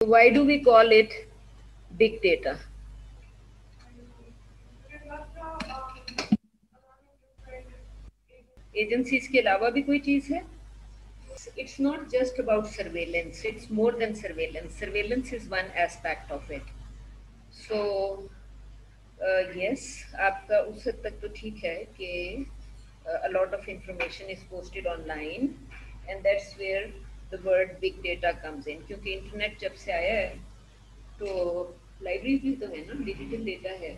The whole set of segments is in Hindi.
Why do we call it big data? Agencies के अलावा भी कोई चीज है It's not just about surveillance. It's more than surveillance. Surveillance is one aspect of it. So uh, yes, आपका उस हद तक तो ठीक है कि uh, a lot of information is posted online and that's where the word big data comes in क्योंकि इंटरनेट जब से आया है तो लाइब्रेरी भी तो है ना डिजिटल डेटा है।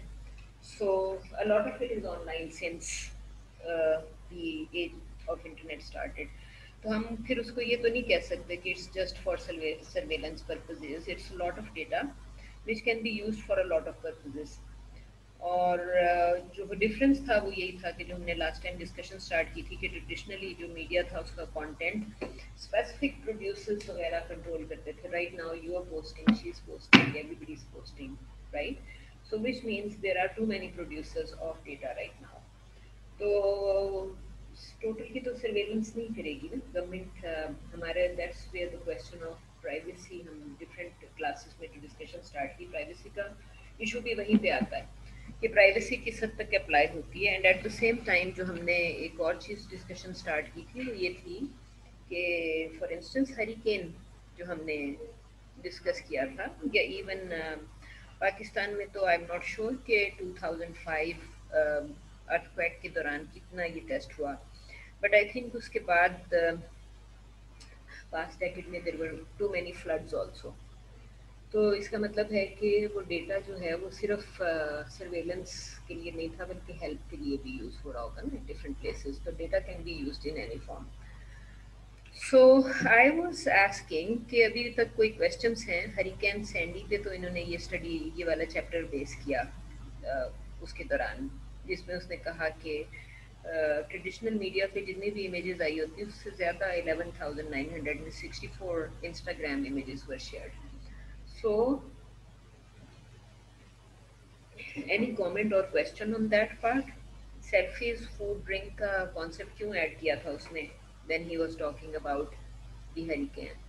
A lot of it is online since uh, the age of internet started तो हम फिर उसको ये तो नहीं कह सकते कि it's just for surveillance purposes it's lot of data which can be use for a lot of purposes और जो डिफरेंस था वो यही था कि जो हमने लास्ट टाइम डिस्कशन स्टार्ट की थी कि ट्रेडिशनली जो मीडिया था उसका कंटेंट स्पेसिफिक प्रोड्यूसर्स वगैरह कंट्रोल करते थे. Right now you are posting she is posting everybody is posting right so which means there are too many producers of data right now तो टोटल की तो सर्वेलेंस नहीं करेगी ना. गवर्नमेंट हमारे that's where the question of privacy हम डिफरेंट क्लासेस में डिस्कशन स्टार्ट की प्राइवेसी का इशू भी वहीं पे आता है. कि प्राइवेसी किस हद तक अप्लाई होती है? And at the same time जो हमने एक और चीज़ डिस्कशन स्टार्ट की थी वो ये थी कि फॉर इंस्टेंस हरिकेन जो हमने डिस्कस किया था या इवन uh, पाकिस्तान में तो आई एम नॉट श्योर कि 2005 अर्थक्वेक uh, के दौरान कितना ये टेस्ट हुआ। बट आई थिंक उसके बाद पास्ट डेकेड में there were too many floods also तो इसका मतलब है कि वो डेटा जो है वो सिर्फ़ सर्वेलेंस के लिए नहीं था बल्कि हेल्प के लिए भी यूज़ हो रहा होगा ना डिफरेंट प्लेसेस तो data can be used in any form so I was asking कि अभी तक कोई क्वेश्चंस हैं? हरिकेन सैंडी पे तो इन्होंने ये स्टडी ये वाला चैप्टर बेस किया उसके दौरान जिसमें उसने कहा कि ट्रेडिशनल मीडिया पे जितनी भी इमेजेस आई होती है उससे ज़्यादा 11,964 Instagram images were shared so any comment और question on that part selfies food drink का कॉन्सेप्ट क्यों ऐड किया था उसने when he was talking about the hurricane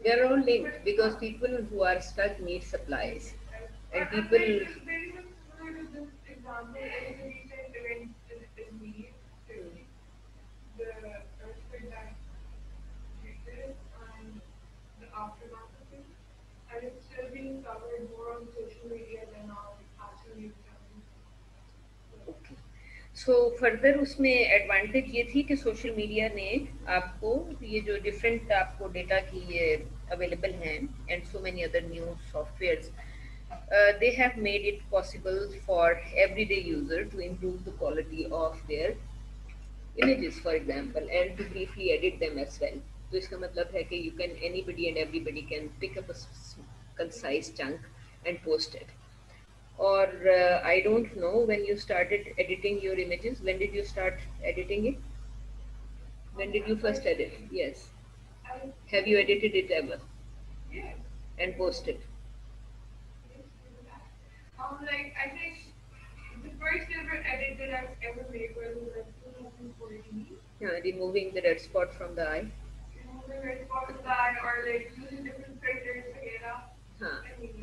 They're all linked because people who are stuck need supplies. And people. So further उसमें एडवांटेज ये थी कि सोशल मीडिया ने आपको ये जो डिफरेंट आपको डेटा की ये अवेलेबल हैं and so many other new software they have made it possible for everyday user to improve the quality of their images for example and to briefly edit them as well तो इसका मतलब है कि you can anybody and everybody can pick upsize chunk and post or uh, I don't know when you started editing your images. When did you start editing it? When did you first edit? Yes. Have you edited it ever? Yes. And posted? Um, like I think the first ever edit that I've ever made was like 2014. Yeah, removing the red spot from the eye. Removing the red spot from the eye or like using different filters to get out. Huh. I mean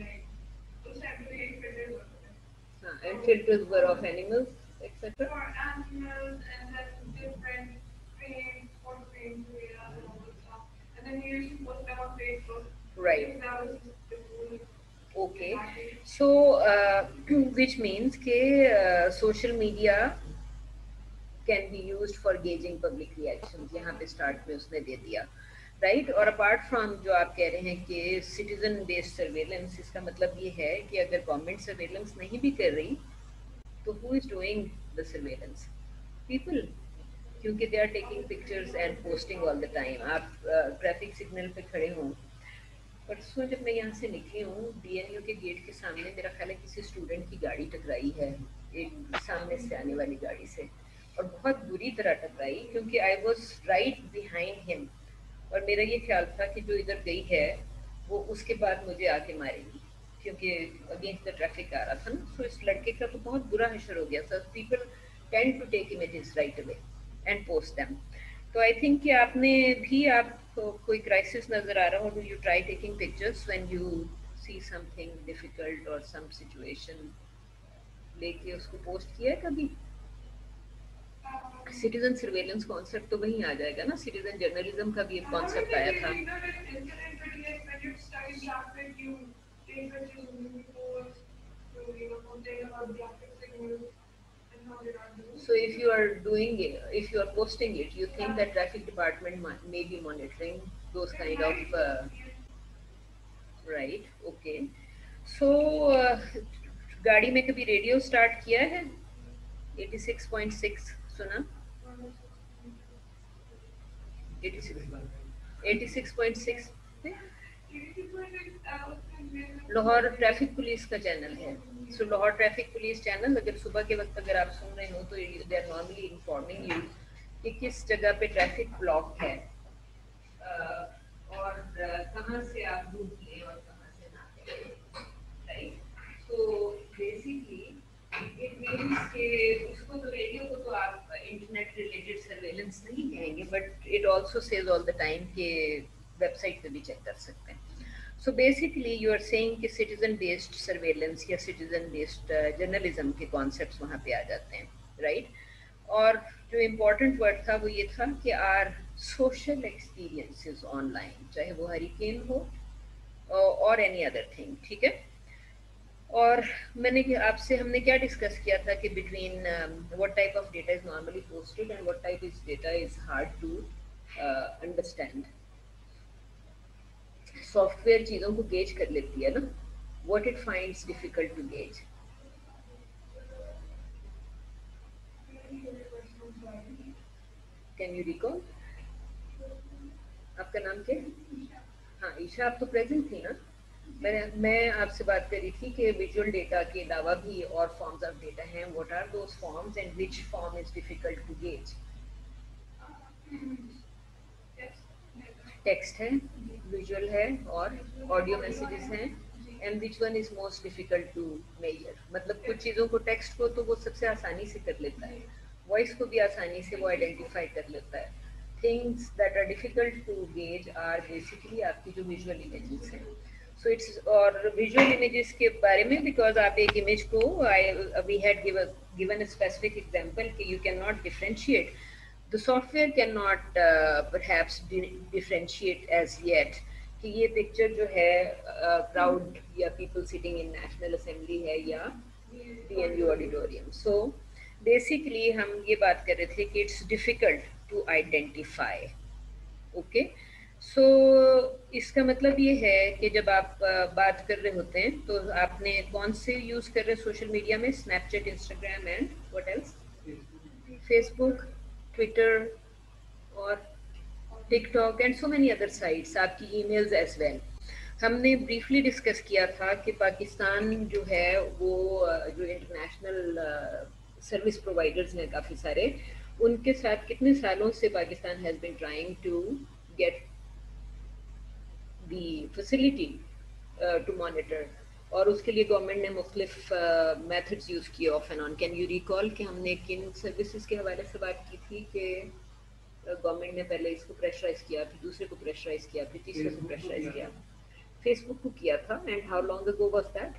And filters were of animals, etc. for animals and then different frames, for frames, and all that stuff. And then you used post them on Facebook. Right. The Okay. So, uh, which means कि uh, social media can be used for gauging public reactions. यहाँ पे start में उसने दे दिया राइट और अपार्ट फ्रॉम जो आप कह रहे हैं कि सिटीजन बेस्ड सर्वेलेंस इसका मतलब ये है कि अगर गवर्नमेंट सर्वेलेंस नहीं भी कर रही तो who is doing the surveillance people क्योंकि they are taking pictures and posting all the time आप ट्रैफ़िक uh, सिग्नल पे खड़े हों। परसों जब मैं यहाँ से निकली हूँ बी के गेट के सामने मेरा ख्याल है किसी स्टूडेंट की गाड़ी टकराई है। एक सामने से आने वाली गाड़ी से। और बहुत बुरी तरह टकराई क्योंकि I was right behind him और मेरा ये ख्याल था कि जो इधर गई है, वो उसके बाद मुझे आके मारेगी, क्योंकि अगेंस्ट द ट्रैफ़िक आ रहा था ना। तो इस लड़के का तो बहुत बुरा हशर हो गया sir people tend to take images right away and post them तो आई थिंक कि आपने भी, आप कोई क्राइसिस नज़र आ रहा हो do you try taking pictures when you see something difficult और सम सिचुएशन लेके उसको पोस्ट किया है कभी? सिटीजन सर्वेलेंस कॉन्सेप्ट तो वहीं आ जाएगा ना सिटीजन जर्नलिज्म का भी एक कॉन्सेप्ट आया था So if you are doing it, if you are posting it, you think that traffic department may be monitoring those kind of, uh, right? Okay. So uh, गाड़ी में कभी रेडियो स्टार्ट किया है 86.6 सुना? 86.6 लाहौर ट्रैफ़िक पुलिस का चैनल है। So Lahore traffic police channel अगर सुबह के वक्त अगर आप सुन रहे हो तो they are normally informing you कि किस जगह पे ट्रैफ़िक ब्लॉक है। और कहाँ से आप रूट लें और कहाँ से ना लें राइट बेसिकली उसको तो रेडियो को तो आप इंटरनेट रिलेटेड सर्वेलेंस नहीं कहेंगे but it also says all the time कि वेबसाइट पे भी चेक कर सकते हैं so basically you are saying कि सिटीजन बेस्ड सर्वेलेंस या सिटीजन बेस्ड जर्नलिज्म के कॉन्सेप्ट्स वहाँ पे आ जाते हैं राइट? और जो इम्पोर्टेंट वर्ड था वो ये था कि आर सोशल एक्सपीरियंसेस ऑनलाइन चाहे वो हरिकेन हो और एनी अदर थिंग ठीक है और मैंने आपसे हमने क्या डिस्कस किया था कि between what type of data is normally posted and what type is data is hard to understand software चीज़ों को गेज कर लेती है ना what इट finds difficult to gauge. Can you recall? आपका नाम क्या है हाँ ईशा, आप तो प्रेजेंट थी ना मैं मैं आपसे बात कर रही थी कि विजुअल डेटा के अलावा भी और फॉर्म्स ऑफ़ डेटा हैं. What are those forms and which form is difficult to gauge text है विजुअल है और ऑडियो मैसेजेस हैं. And which one is most difficult to measure मतलब कुछ चीज़ों को टेक्स्ट को तो वो सबसे आसानी से कर लेता है. वॉइस को भी आसानी से वो आइडेंटिफाई कर लेता है. Things that are difficult to gauge are basically आपकी जो विजुअल इमेजेस हैं. सो इट्स और विजुअल इमेजेस के बारे में बिकॉज़ आप एक इमेज को I had given specific example कि you can not differentiate the software cannot uh, perhaps differentiate as yet कि ये पिक्चर जो है क्राउड uh, या people sitting in national assembly है या पीएनयू ऑडिटोरियम सो बेसिकली हम ये बात कर रहे थे कि it's difficult to identify okay so so, इसका मतलब ये है कि जब आप बात कर रहे होते हैं तो आपने कौन से यूज़ कर रहे सोशल मीडिया में? Snapchat Instagram and what else Facebook Twitter और TikTok and so many other sites आपकी ईमेल्स एज वेल हमने ब्रीफली डिस्कस किया था कि पाकिस्तान जो है वो जो इंटरनेशनल सर्विस प्रोवाइडर्स हैं काफ़ी सारे उनके साथ कितने सालों से Pakistan has been trying to get the facility to monitor और उसके लिए गवर्नमेंट ने मुख्तलिफ़ मेथड्स यूज़ किए off and on can you recall कि हमने किन सर्विसेज़ के हवाले से बात की थी कि गवर्नमेंट ने पहले इसको प्रेशराइज किया फिर दूसरे को प्रेशराइज किया फिर तीसरे को प्रेशराइज किया। फेसबुक को किया था and how long ago was that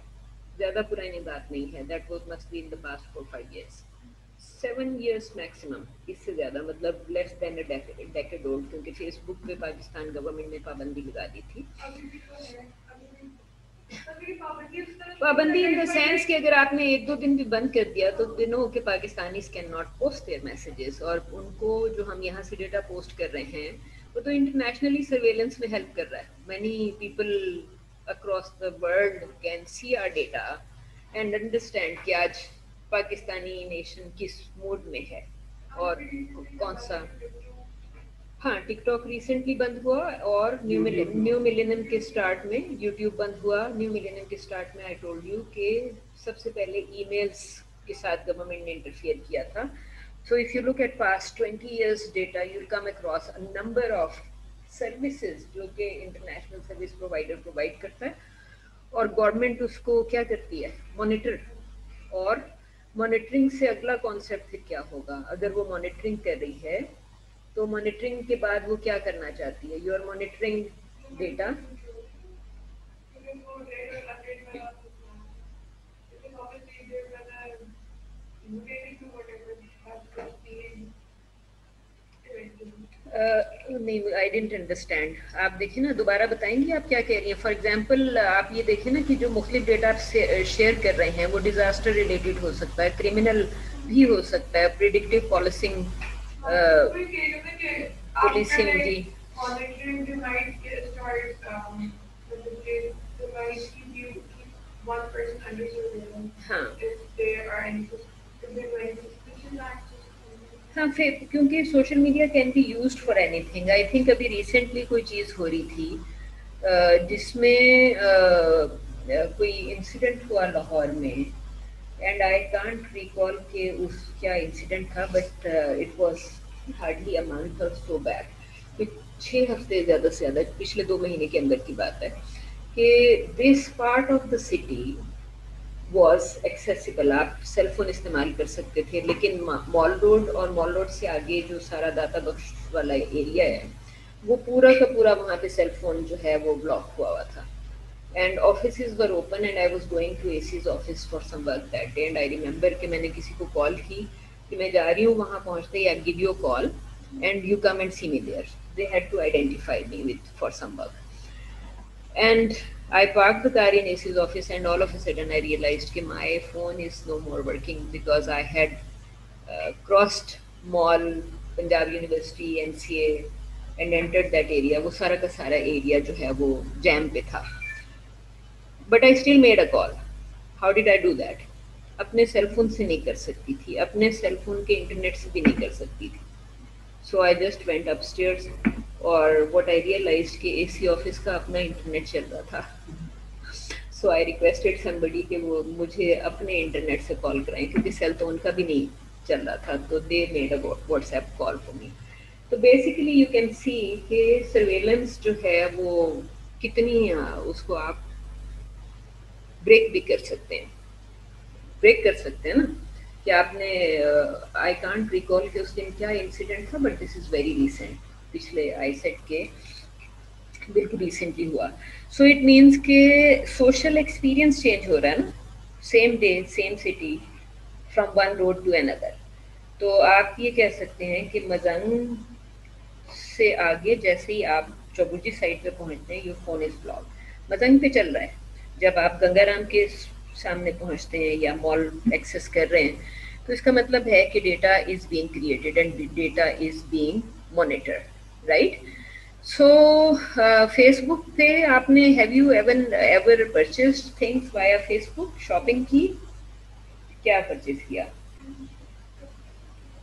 ज़्यादा पुरानी बात नहीं है. That was must be in the past four five years seven years maximum इससे ज़्यादा मतलब लेस देन डेकेड ओल्ड क्योंकि फेसबुक पे पाकिस्तान गवर्नमेंट ने पाबंदी लगा दी थी। पाबंदी इन द सेंस कि अगर आपने एक दो दिन भी बंद कर दिया तो दिनों के Pakistani can not post their messages और उनको जो हम यहाँ से डेटा पोस्ट कर रहे हैं, वो तो इंटरनेशनली सर्वेलेंस में हेल्प कर रहा है। Many people across the world can see our data and understand कि आज पाकिस्तानी नेशन किस मूड में है? और कौन सा? हाँ टिकटॉक रिसेंटली बंद हुआ और न्यू मिलियन न्यू मिलेनियम के स्टार्ट में यूट्यूब बंद हुआ। न्यू मिलेनियम के स्टार्ट में आई टोल्ड यू कि सबसे पहले ईमेल्स के साथ गवर्नमेंट ने इंटरफियर किया था। So if you look at past 20 years data you come across number of services जो कि इंटरनेशनल सर्विस प्रोवाइडर प्रोवाइड करता है। और गवर्नमेंट उसको क्या करती है? मॉनिटर और मॉनिटरिंग से अगला कॉन्सेप्ट फिर क्या होगा? अगर वो मॉनिटरिंग कर रही है तो मॉनिटरिंग के बाद वो क्या करना चाहती है? यू आर मॉनिटरिंग डेटा नहीं आई डेंट अंडरस्टैंड आप देखिए ना दोबारा बताएँगे आप क्या कह रही हैं? फॉर एग्जांपल आप ये देखिए ना कि जो मुख्तलिफ़ डेटा आप शेयर कर रहे हैं वो डिजास्टर रिलेटेड हो सकता है क्रिमिनल भी हो सकता है प्रिडिक्टिव पॉलिसिंग पुलिसिंग जी। हाँ। हाँ फिर क्योंकि social media can be use for anything I think अभी रिसेंटली कोई चीज़ हो रही थी जिसमें कोई इंसिडेंट हुआ लाहौर में एंड आई कांट रिकॉल के उस क्या इंसिडेंट था but it was hardly a month और सो बैक छः हफ़्ते ज़्यादा से ज़्यादा, पिछले दो महीने के अंदर की बात है, कि this part of the city was accessible आप सेल फ़ोन इस्तेमाल कर सकते थे, लेकिन मॉल रोड और मॉल रोड से आगे जो सारा दाता बख्श वाला एरिया है, वो पूरा का पूरा वहाँ पे सेल फ़ोन जो है वो ब्लॉक हुआ हुआ था। And office were open and I was going to AC's office for some work that day and I remember कि मैंने किसी को कॉल की कि मैं जा रही हूँ, वहाँ पहुँचते I give you call and you come and see me there they had to identify me with for some work And I parked the car in AC's office and all of a sudden I realized that my phone is no more working because I had uh, crossed mall, Punjab University, NCA and entered that area. वो सारा का सारा area जो है वो jam पे था. But I still made a call. How did I do that? अपने सेल फोन से नहीं कर सकती थी अपने सेल फोन के इंटरनेट से भी नहीं कर सकती थी so I just went upstairs और व्हाट आई रियलाइज़ कि एसी ऑफ़िस का अपना इंटरनेट चल रहा था। सो आई रिक्वेस्टेड समबडी कि वो मुझे अपने इंटरनेट से कॉल कराएँ, क्योंकि सेल तो उनका भी नहीं चल रहा था तो they made a WhatsApp call for me तो बेसिकली यू कैन सी कि सर्वेलेंस जो है वो कितनी उसको आप ब्रेक भी कर सकते हैं। ब्रेक कर सकते हैं ना? कि आपने आई कांट रिकॉल कि उस दिन क्या इंसिडेंट था but this is very recent पिछले आई सेट के बिल्कुल रिसेंटली हुआ। सो इट मीन्स के सोशल एक्सपीरियंस चेंज हो रहा है ना। Same day same city from one road to another तो आप ये कह सकते हैं कि मजंग से आगे जैसे ही आप चौबुजी साइड पे पहुँचते हैं your phone is block Mozang पे चल रहा है। जब आप गंगाराम के सामने पहुँचते हैं या मॉल एक्सेस कर रहे हैं तो इसका मतलब है कि data is being created and data is being monitored right so Facebook पे आपने have you even ever purchase things via Facebook shopping की? क्या परचेज किया?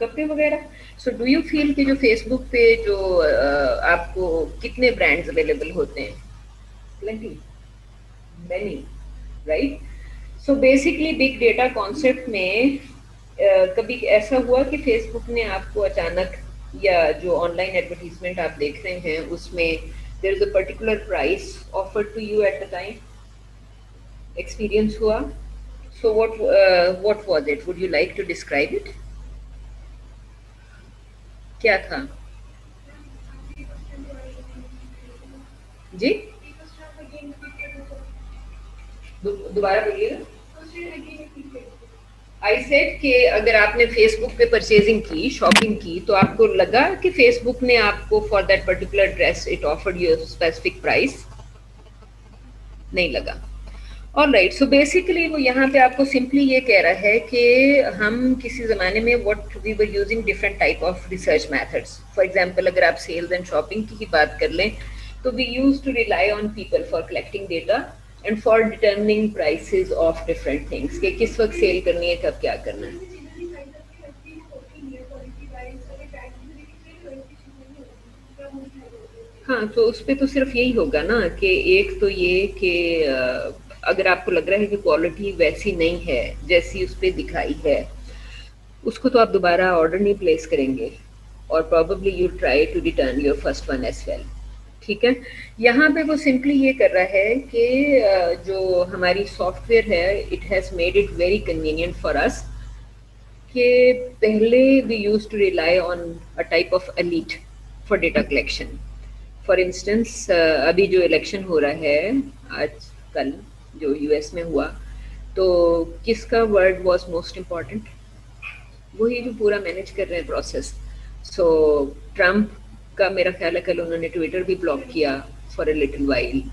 कपड़े वगैरह? सो डू यू फील कि जो फेसबुक पे जो uh, आपको कितने ब्रांड्स अवेलेबल होते हैं? Plenty many right so basically big data concept में uh, कभी ऐसा हुआ कि फेसबुक ने आपको अचानक या जो ऑनलाइन एडवर्टीजमेंट आप देख रहे हैं, उसमें there is a particular price offer to you at the time experience हुआ। So what what was it would you like to describe it क्या था? जी? दोबारा बोलिएगा। आई सेड कि अगर आपने फेसबुक पे परचेजिंग की शॉपिंग की तो आपको लगा कि फेसबुक ने आपको for that particular dress it offered you specific price नहीं लगा। और राइट सो बेसिकली वो यहाँ पे आपको सिंपली ये कह रहा है कि हम किसी ज़माने में what we were using different type of research methods for example अगर आप सेल्स एंड शॉपिंग की ही बात कर लें तो we use to rely on people for collecting data and for determining prices of different things कि किस वक्त सेल करनी है, कब क्या करना है। हाँ तो उस पर तो सिर्फ़ यही होगा ना कि एक तो ये कि अगर आपको लग रहा है कि क्वालिटी वैसी नहीं है, जैसी उस पर दिखाई है, उसको तो आप दोबारा ऑर्डर नहीं प्लेस करेंगे। और probably you try to return your first one as well ठीक है? यहाँ पे वो सिंपली ये कर रहा है कि जो हमारी सॉफ्टवेयर है it has made it very convenient for us कि पहले we use to rely on a type of elite for data collection for instance अभी जो इलेक्शन हो रहा है आज कल जो यूएस में हुआ तो किसका वर्ड वाज मोस्ट इंपॉर्टेंट वही जो पूरा मैनेज कर रहे हैं प्रोसेस सो ट्रंप का मेरा ख्याल है कल उन्होंने ट्विटर भी ब्लॉक किया for a little while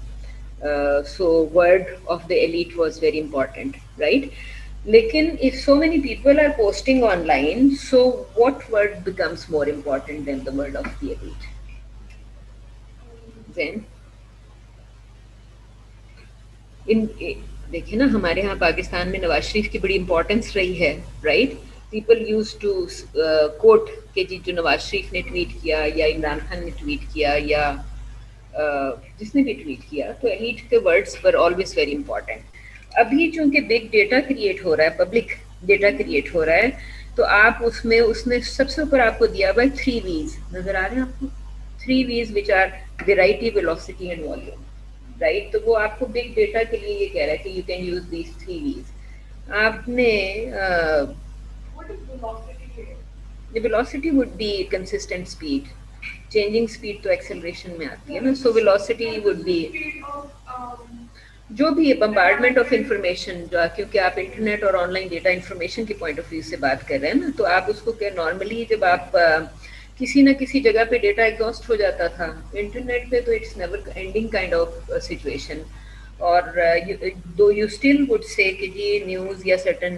so word of the elite was very important right लेकिन if so many people are posting online, so what word becomes more important than the word of the elite? Then in देखिए ना, हमारे यहाँ पाकिस्तान में नवाज़ शरीफ की बड़ी इंपॉर्टेंस रही है right people use to quote के जी जो नवाज़ शरीफ ने ट्वीट किया या इमरान खान ने ट्वीट किया या uh, जिसने भी ट्वीट किया तो एलीट के words were always very important अभी चूँकि बिग डेटा क्रिएट हो रहा है पब्लिक डेटा क्रिएट हो रहा है तो आप उसमें उसने सबसे ऊपर आपको दिया हुआ है थ्री वीज नज़र आ रहे हैं आपको? Three Vs which are variety velocity and volume right तो वो आपको बिग डेटा के लिए ये कह रहा है कि you can use these three Vs आपने velocity would be consistent speed changing speed तो एक्सेलरेशन में आती है ना सो वेलोसिटी वुड बी जो भी बम्बार्डमेंट ऑफ़ इंफॉर्मेशन जो क्योंकि आप इंटरनेट और ऑनलाइन डेटा इंफॉर्मेशन के पॉइंट ऑफ़ व्यू से बात कर रहे हैं ना तो आप उसको क्या नॉर्मली जब आप किसी ना किसी जगह पे डेटा एग्जॉस्ट हो जाता था इंटरनेट पे तो it's never ending kind of situation और though you still would say कि जी न्यूज़ या certain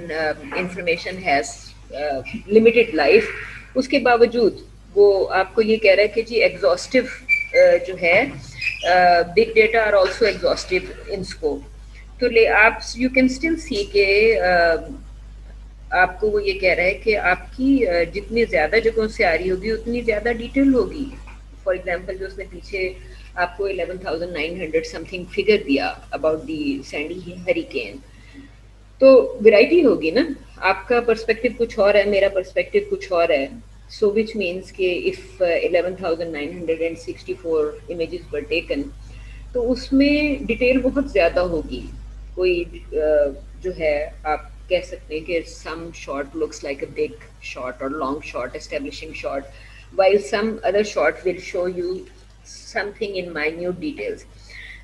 information has limited life उसके बावजूद वो आपको ये कह रहा है कि जी एग्जॉस्टिव uh, जो है big data are also exhaustive in scope तो ले आप यू कैन स्टिल सी के आपको वो ये कह रहा है कि आपकी जितनी ज़्यादा जगहों से आ रही होगी उतनी ज़्यादा डिटेल होगी. फॉर एग्जांपल जो उसने पीछे आपको 11,900 समथिंग फिगर दिया अबाउट दी सैंडी हरिकेन तो वैरायटी होगी ना? आपका पर्सपेक्टिव कुछ और है, मेरा पर्सपेक्टिव कुछ और है। सो विच मीन्स के if eleven thousand nine hundred and sixty four image पर टेकन तो उसमें डिटेल बहुत ज़्यादा होगी। कोई uh, जो है, आप कह सकते हैं कि some shot looks like a big shot और long shot establishing shot why some other shot will show you something in minute details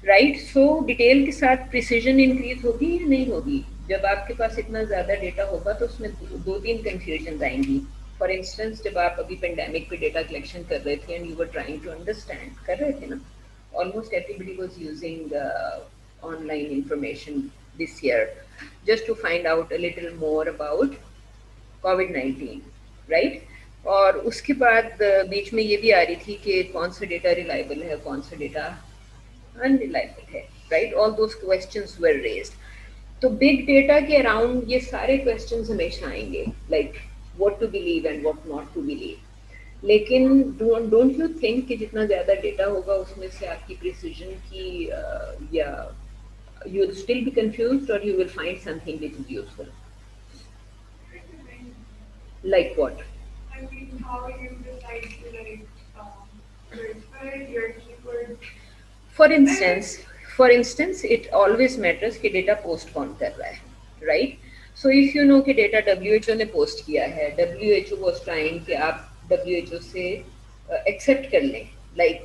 right so detail के साथ प्रिसीजन इंक्रीज होगी या नहीं होगी? जब आपके पास इतना ज़्यादा डेटा होगा तो उसमें दो तीन कंफ्यूजन आएँगी। फॉर इंस्टेंस जब आप अभी पेंडेमिक पे डेटा कलेक्शन कर रहे थे and you were trying to understand कर रहे थे ना? Almost everybody was using online information this year just to find out a little more about COVID nineteen right और उसके बाद uh, बीच में ये भी आ रही थी कि कौन सा डेटा रिलायबल है कौन सा डेटा अनरिलायबल है right all those questions were raised तो बिग डेटा के अराउंड ये सारे क्वेश्चन हमेशा आएँगे like what to believe and what not to believe लेकिन डोंट यू थिंक कि जितना ज़्यादा डेटा होगा उसमें से आपकी प्रिसीजन की uh, या यू स्टिल बी कंफ्यूज और you will find something which is useful like what for instance for instance, it always matters कि data post कौन कर रहा है, right? So if you know कि डेटा डब्ल्यू ने पोस्ट किया है W H O was trying कि आप डब्ल्यू एच ओ से एक्सेप्ट uh, कर लें। लाइक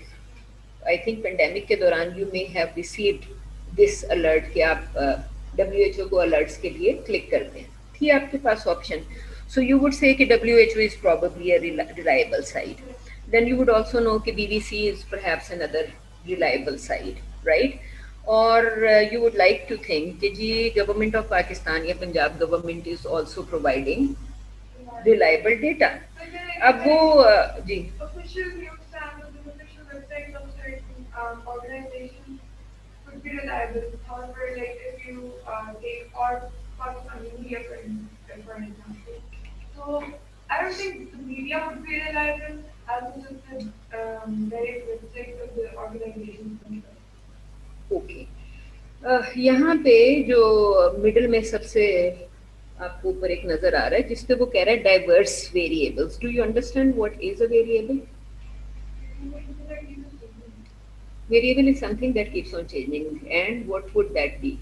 आई थिंक पेंडेमिक के दौरान you may have received this alert कि आप डब्ल्यू एच ओ को अलर्ट्स के लिए क्लिक कर दें। थी आपके पास option so you would say कि W H O is probably a reliable site then you would also know कि BBC is perhaps another reliable site, right? और you would like to think कि जी गवर्नमेंट ऑफ पाकिस्तान या Punjab government is also providing reliable data अब वो uh, ji be reliable. However, like if you uh, take or Pakistani media for, for an example, so I don't think the media would be reliable as much as the um, direct websites of the organizations themselves. Okay. यहाँ पे जो मिडल में सबसे आपको ऊपर एक नज़र आ रहा है, जिसपे वो कह रहा है diverse variables do you understand what is a variable variable is something that keeps on changing and what would that be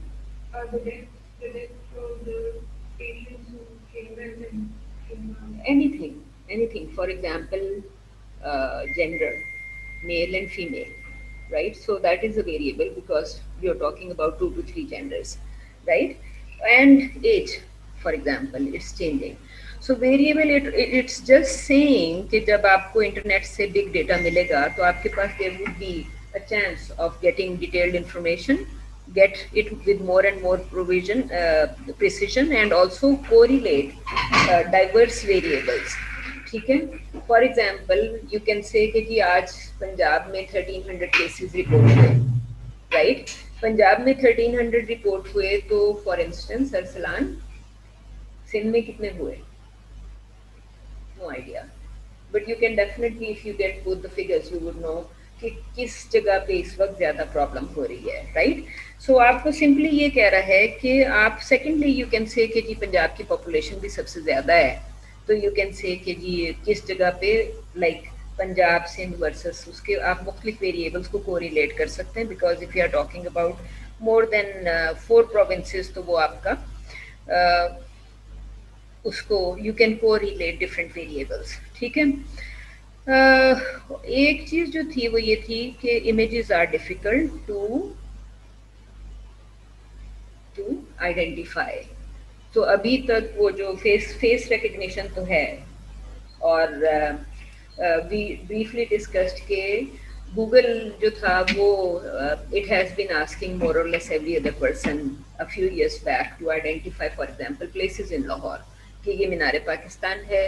anything anything for example gender male and female right so that is a variable because we are talking about two to three genders right and age for example it's changing so variable it, it's just saying कि जब आपको internet से big data मिलेगा तो आपके पास there would be a chance of getting detailed information get it with more and more provision uh, precision and also correlate uh, diverse variables ठीक है? For example you can say जी आज पंजाब में 1300 केसेस रिपोर्ट हुए राइट पंजाब में 1300 रिपोर्ट हुए तो फॉर इंस्टेंस अरसलान सिंध में कितने हुए? No idea but you can definitely if you get both the figures you would know कि किस जगह पे इस वक्त ज़्यादा प्रॉब्लम हो रही है राइट right? सो so, आपको सिंपली ये कह रहा है कि आप सेकेंडली यू कैन से कि जी पंजाब की पॉपुलेशन भी सबसे ज़्यादा है। तो यू कैन से कि जी किस जगह पे लाइक पंजाब सिंध वर्सेस उसके आप मुख्तलिफ़ वेरिएबल्स को कोरिलेट कर सकते हैं because if you are talking about more than four provinces तो वो आपका uh, उसको you can correlate different variables ठीक है? Uh, एक चीज़ जो थी वो ये थी कि images are difficult to to identify तो अभी तक वो जो फेस फेस रिकग्निशन तो है। और वी ब्रीफली डिस्कस्ड के गूगल जो था वो it has been asking more or less every other person a few years back to identify for example places in Lahore कि ये मीनार पाकिस्तान है।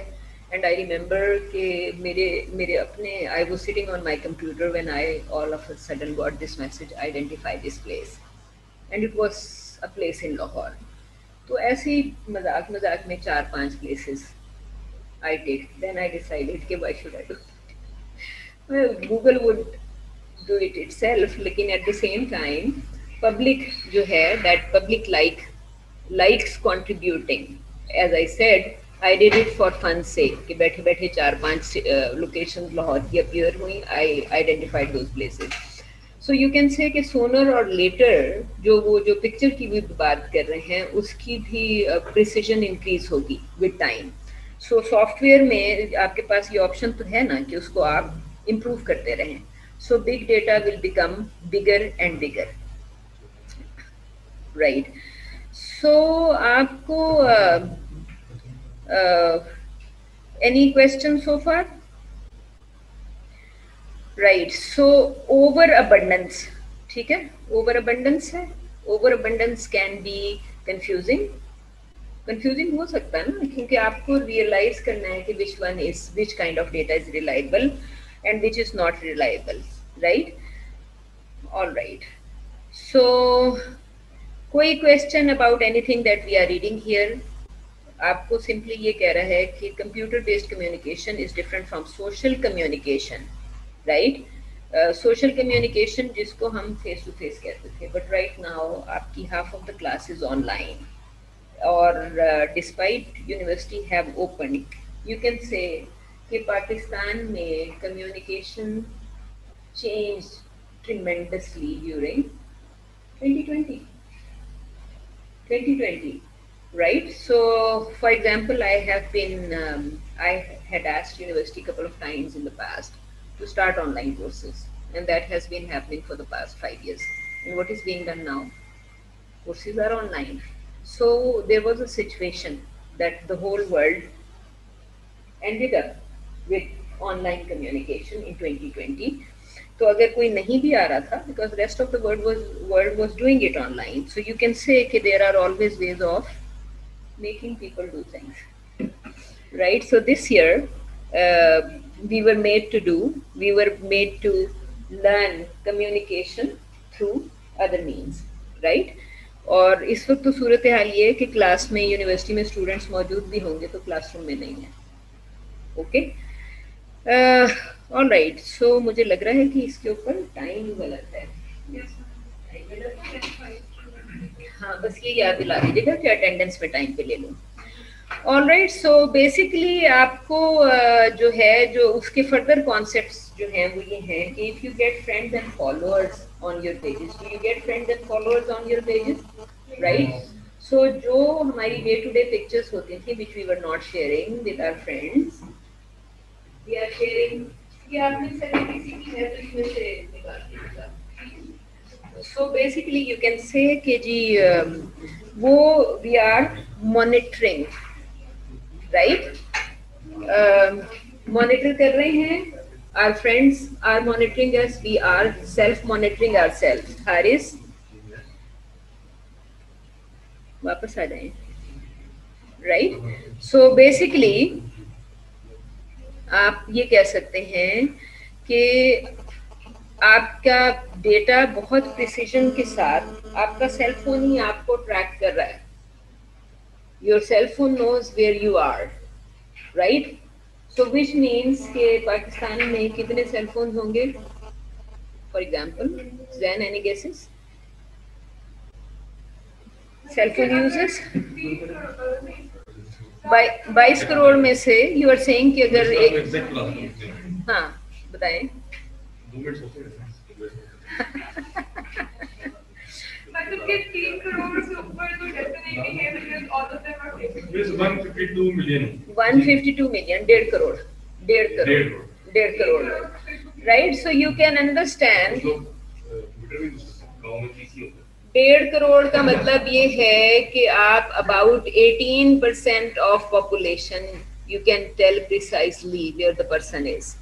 एंड आई रिमेंबर कि मेरे मेरे अपने I was sitting on my computer when I all of sudden got this message identify this place and it was a place in Lahore तो ऐसे ही मज़ाक मज़ाक में चार पाँच places I take then I decided कि why should I do Google would do it itself लेकिन at the same time public जो है that public like likes contributing as I said I did it for fun से कि बैठे बैठे चार पाँच लोकेशन uh, लाहौर की अपियर हुई I identified those places so you can say sooner और लेटर जो वो, जो पिक्चर की भी बात कर रहे हैं, उसकी भी प्रिसीजन इंक्रीज होगी विद टाइम सो सॉफ्टवेयर में आपके पास ये ऑप्शन तो है ना कि उसको आप इम्प्रूव करते रहें। So big data will become bigger and bigger right so आपको any question so far right so over abundance ठीक है? ओवर अबंडेंस है. Over abundance can be confusing confusing हो सकता है ना? क्योंकि आपको रियलाइज़ करना है कि which one is which kind of data is reliable and which is not reliable right all right so कोई question about anything that we are reading here आपको सिंपली ये कह रहा है कि computer based communication is different from social communication right social communication जिसको हम फेस टू फेस कहते थे बट राइट नाउ आपकी half of the class is online और despite university have open you can say कि पाकिस्तान में communication change tremendously during 2020 2020 right? So for example i have been um, i had asked university a couple of times in to start online courses. And that has been happening for the past five years. And what is being done now? Courses are online. So there was a situation that the whole world ended up with online communication in 2020. तो अगर कोई नहीं भी आ रहा था because rest of the world was world was doing it online so you can say कि there are always ways of making people do things right so this year uh, we were made to do. We were made to learn communication through other means, right? और इस वक्त तो सूरत हाल ये है कि क्लास में यूनिवर्सिटी में स्टूडेंट्स मौजूद भी होंगे तो क्लासरूम में नहीं है। ओके ऑल राइट सो मुझे लग रहा है कि इसके ऊपर टाइम गलत है। हाँ बस ये याद दिला दीजिएगा कि अटेंडेंस में टाइम पे ले लूँ। ऑल राइट सो बेसिकली आपको uh, जो है जो उसके फर्दर कॉन्सेप्ट्स जो हैं वो ये हैं कि if you get friends and followers on your pages do you get friends and followers on your pages right so जो हमारी डे टू डे पिक्चर्स होती थी which we were not sharing with our friends we are sharing ये आपने सभी किसी की है तो इसमें से निकाल सो बेसिकली यू कैन से कि जी वो we are monitoring right monitor कर रहे हैं our friends are monitoring us. We are self monitoring ourselves. Haris? वापस आ जाए राइट सो बेसिकली आप ये कह सकते हैं कि आपका डेटा बहुत प्रिसीजन के साथ, आपका सेल फ़ोन ही आपको ट्रैक कर रहा है। Your cell phone knows where you are right so which means के पाकिस्तान में कितने सेल फ़ोन होंगे? For example Jain any guesses cellphone users बाईस करोड़ में से यू आर सेइंग कि अगर एक हाँ बताएँ। 152 मिलियन 152 मिलियन डेढ़ करोड़ डेढ़ करोड़ डेढ़ crore. Right so you can understand डेढ़ करोड़ का मतलब ये है कि आप about 18 percent of population you can tell precisely where the person is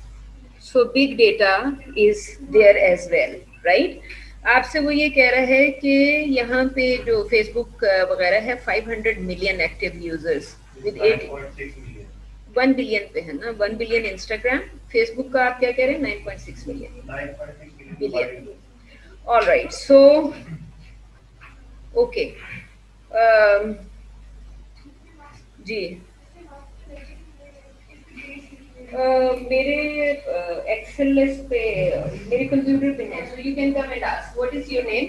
so big data is there as well right आपसे वो ये कह रहा है कि यहाँ पे जो फेसबुक वगैरह है 500 million active users with at one billion पे है ना? वन बिलियन इंस्टाग्राम फेसबुक का आप क्या कह रहे हैं? 9.6 million billion all right so okay जी। मेरे एक्सेल uh, पे मेरे कंप्यूटर पे है so you can come and ask what is your name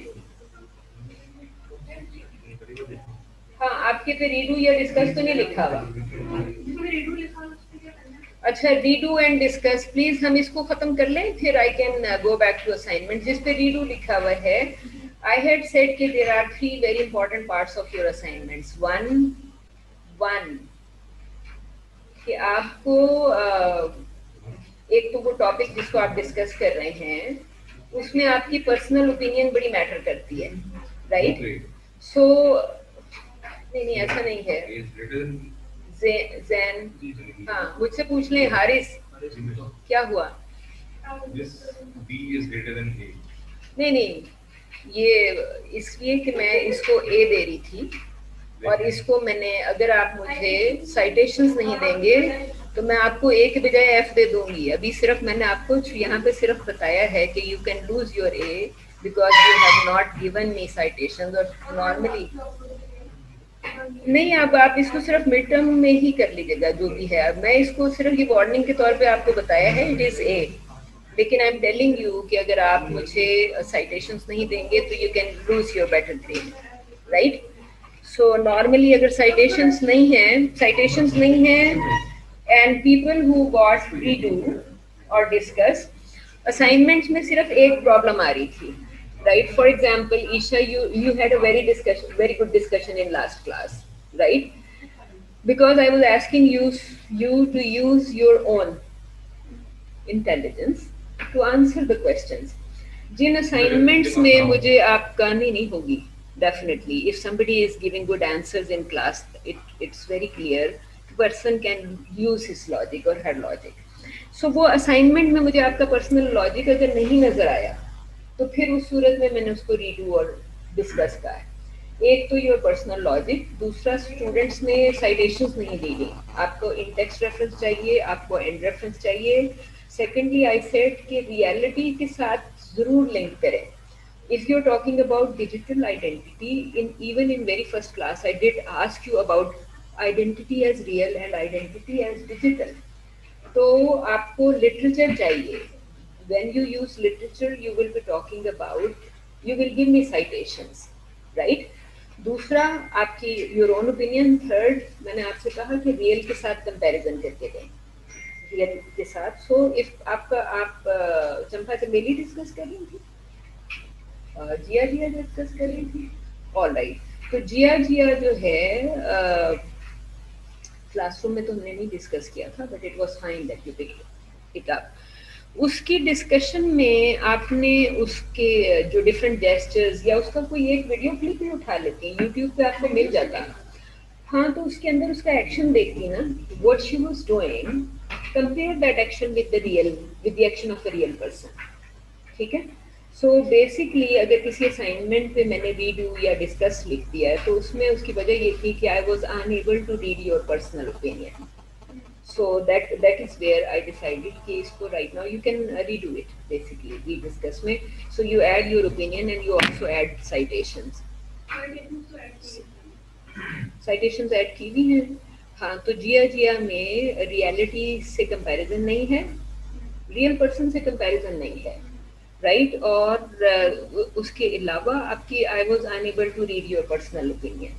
हाँ आपके पे रीडू या डिस्कस तो नहीं लिखा हुआ? अच्छा रीडू एंड डिस्कस प्लीज़ हम इसको खत्म कर लें फिर I can go back to assignment जिस पे रीडू लिखा हुआ है I had said that there are three very important parts of your assignments. One, one. कि आपको एक तो वो टॉपिक जिसको आप डिस्कस कर रहे हैं उसमें आपकी पर्सनल ओपिनियन बड़ी मैटर करती है राइट सो नहीं नहीं ऐसा नहीं है। जैन हाँ मुझसे पूछ लें हारिस क्या हुआ? नहीं नहीं ये इसलिए कि मैं इसको ए दे रही थी। और इसको मैंने, अगर आप मुझे साइटेशंस नहीं देंगे तो मैं आपको ए के बजाय एफ़ दे दूँगी। अभी सिर्फ़ मैंने आपको यहाँ पे सिर्फ़ बताया है कि you can lose your A because you have not given me citation और नॉर्मली नहीं, अब आप इसको सिर्फ़ मिड टर्म में ही कर लीजिएगा, जो भी है। मैं इसको सिर्फ़ ये वार्निंग के तौर पे आपको बताया है इट इज़ ए लेकिन आई एम टेलिंग यू कि अगर आप मुझे साइटेशंस नहीं देंगे तो you can lose your better grade right so normally अगर साइटेशंस नहीं है साइटेशंस नहीं है and people who got redo और डिस्कस असाइनमेंट्स में सिर्फ़ एक प्रॉब्लम आ रही थी right for example Isha you you had a very discussion very good discussion in last class right because I was asking use you to use your own intelligence to answer the question Jin assignments में मुझे आप कहानी नहीं होगी definitely. If somebody is giving good answers in class, it, it's very clear person can use his logic or her logic. So, वो assignment में मुझे आपका personal logic अगर नहीं नज़र आया तो फिर उस सूरत में मैंने उसको रीडू और डिस्कस कहा है। एक तो योर पर्सनल लॉजिक दूसरा स्टूडेंट्स ने साइटेशंस नहीं दी गई आपको इंडेक्स रेफरेंस चाहिए, आपको एंड रेफरेंस चाहिए। सेकेंडली आई सेट कि रियलिटी के साथ ज़रूर लिंक करें। if you're talking about digital identity in even in very first class i did ask you about identity as real and identity as digital तो आपको लिटरेचर चाहिए when you use literature you will be talking about you will give me citations right दूसरा आपकी योर ओन ओपिनियन थर्ड मैंने आपसे कहा कि रियल के साथ कंपैरिजन करके दें रियल के साथ सो so, इफ आपका आप चंपा चमेली डिस्कस कर रही थी जिया जिया डिस्कस कर रही थी ऑल राइट तो जिया जिया जो है क्लासरूम में तो हमने नहीं डिस्कस किया था but it was fine that you pick it up उसकी डिस्कशन में आपने उसके, जो डिफरेंट जेस्टर्स या उसका कोई एक वीडियो क्लिप भी उठा लेती हैं यूट्यूब पे आपको मिल जाता है। हाँ तो उसके अंदर उसका एक्शन देखती ना what she was doing compare that action with the real with the action of the real person ठीक है? सो so बेसिकली अगर किसी असाइनमेंट पे मैंने रीड्यू या डिस्कस लिख दिया है तो उसमें उसकी वजह ये थी कि I was unable to read your personal opinion so that that is where I decided कि इसको right now you can redo it basically rediscuss में. So you add your opinion and you also add citation citation add की हुई हैं. हाँ तो जिया जिया में रियलिटी से कंपेरिजन नहीं है. रियल पर्सन से कंपेरिजन नहीं है. राइट? और उसके अलावा आपकी I was unable to read your personal opinion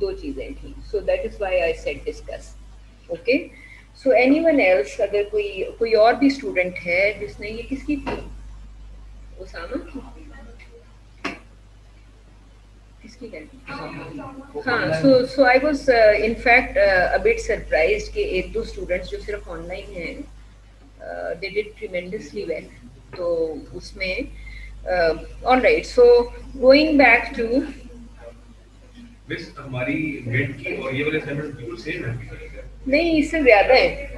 दो चीज़ें थी। So that is why I set discuss okay so anyone else अगर कोई कोई और भी स्टूडेंट है जिसने ये किसकी थी? उसामा की? हाँ so so I was in fact a surprise कि एक दो स्टूडेंट्स जो सिर्फ़ ऑनलाइन हैं दे डिड ट्रिमेंडसली वेल तो उसमें all right so going back to हमारी मिड की और ये वाले असाइनमेंट बिल्कुल सेम है। नहीं इससे ज़्यादा है।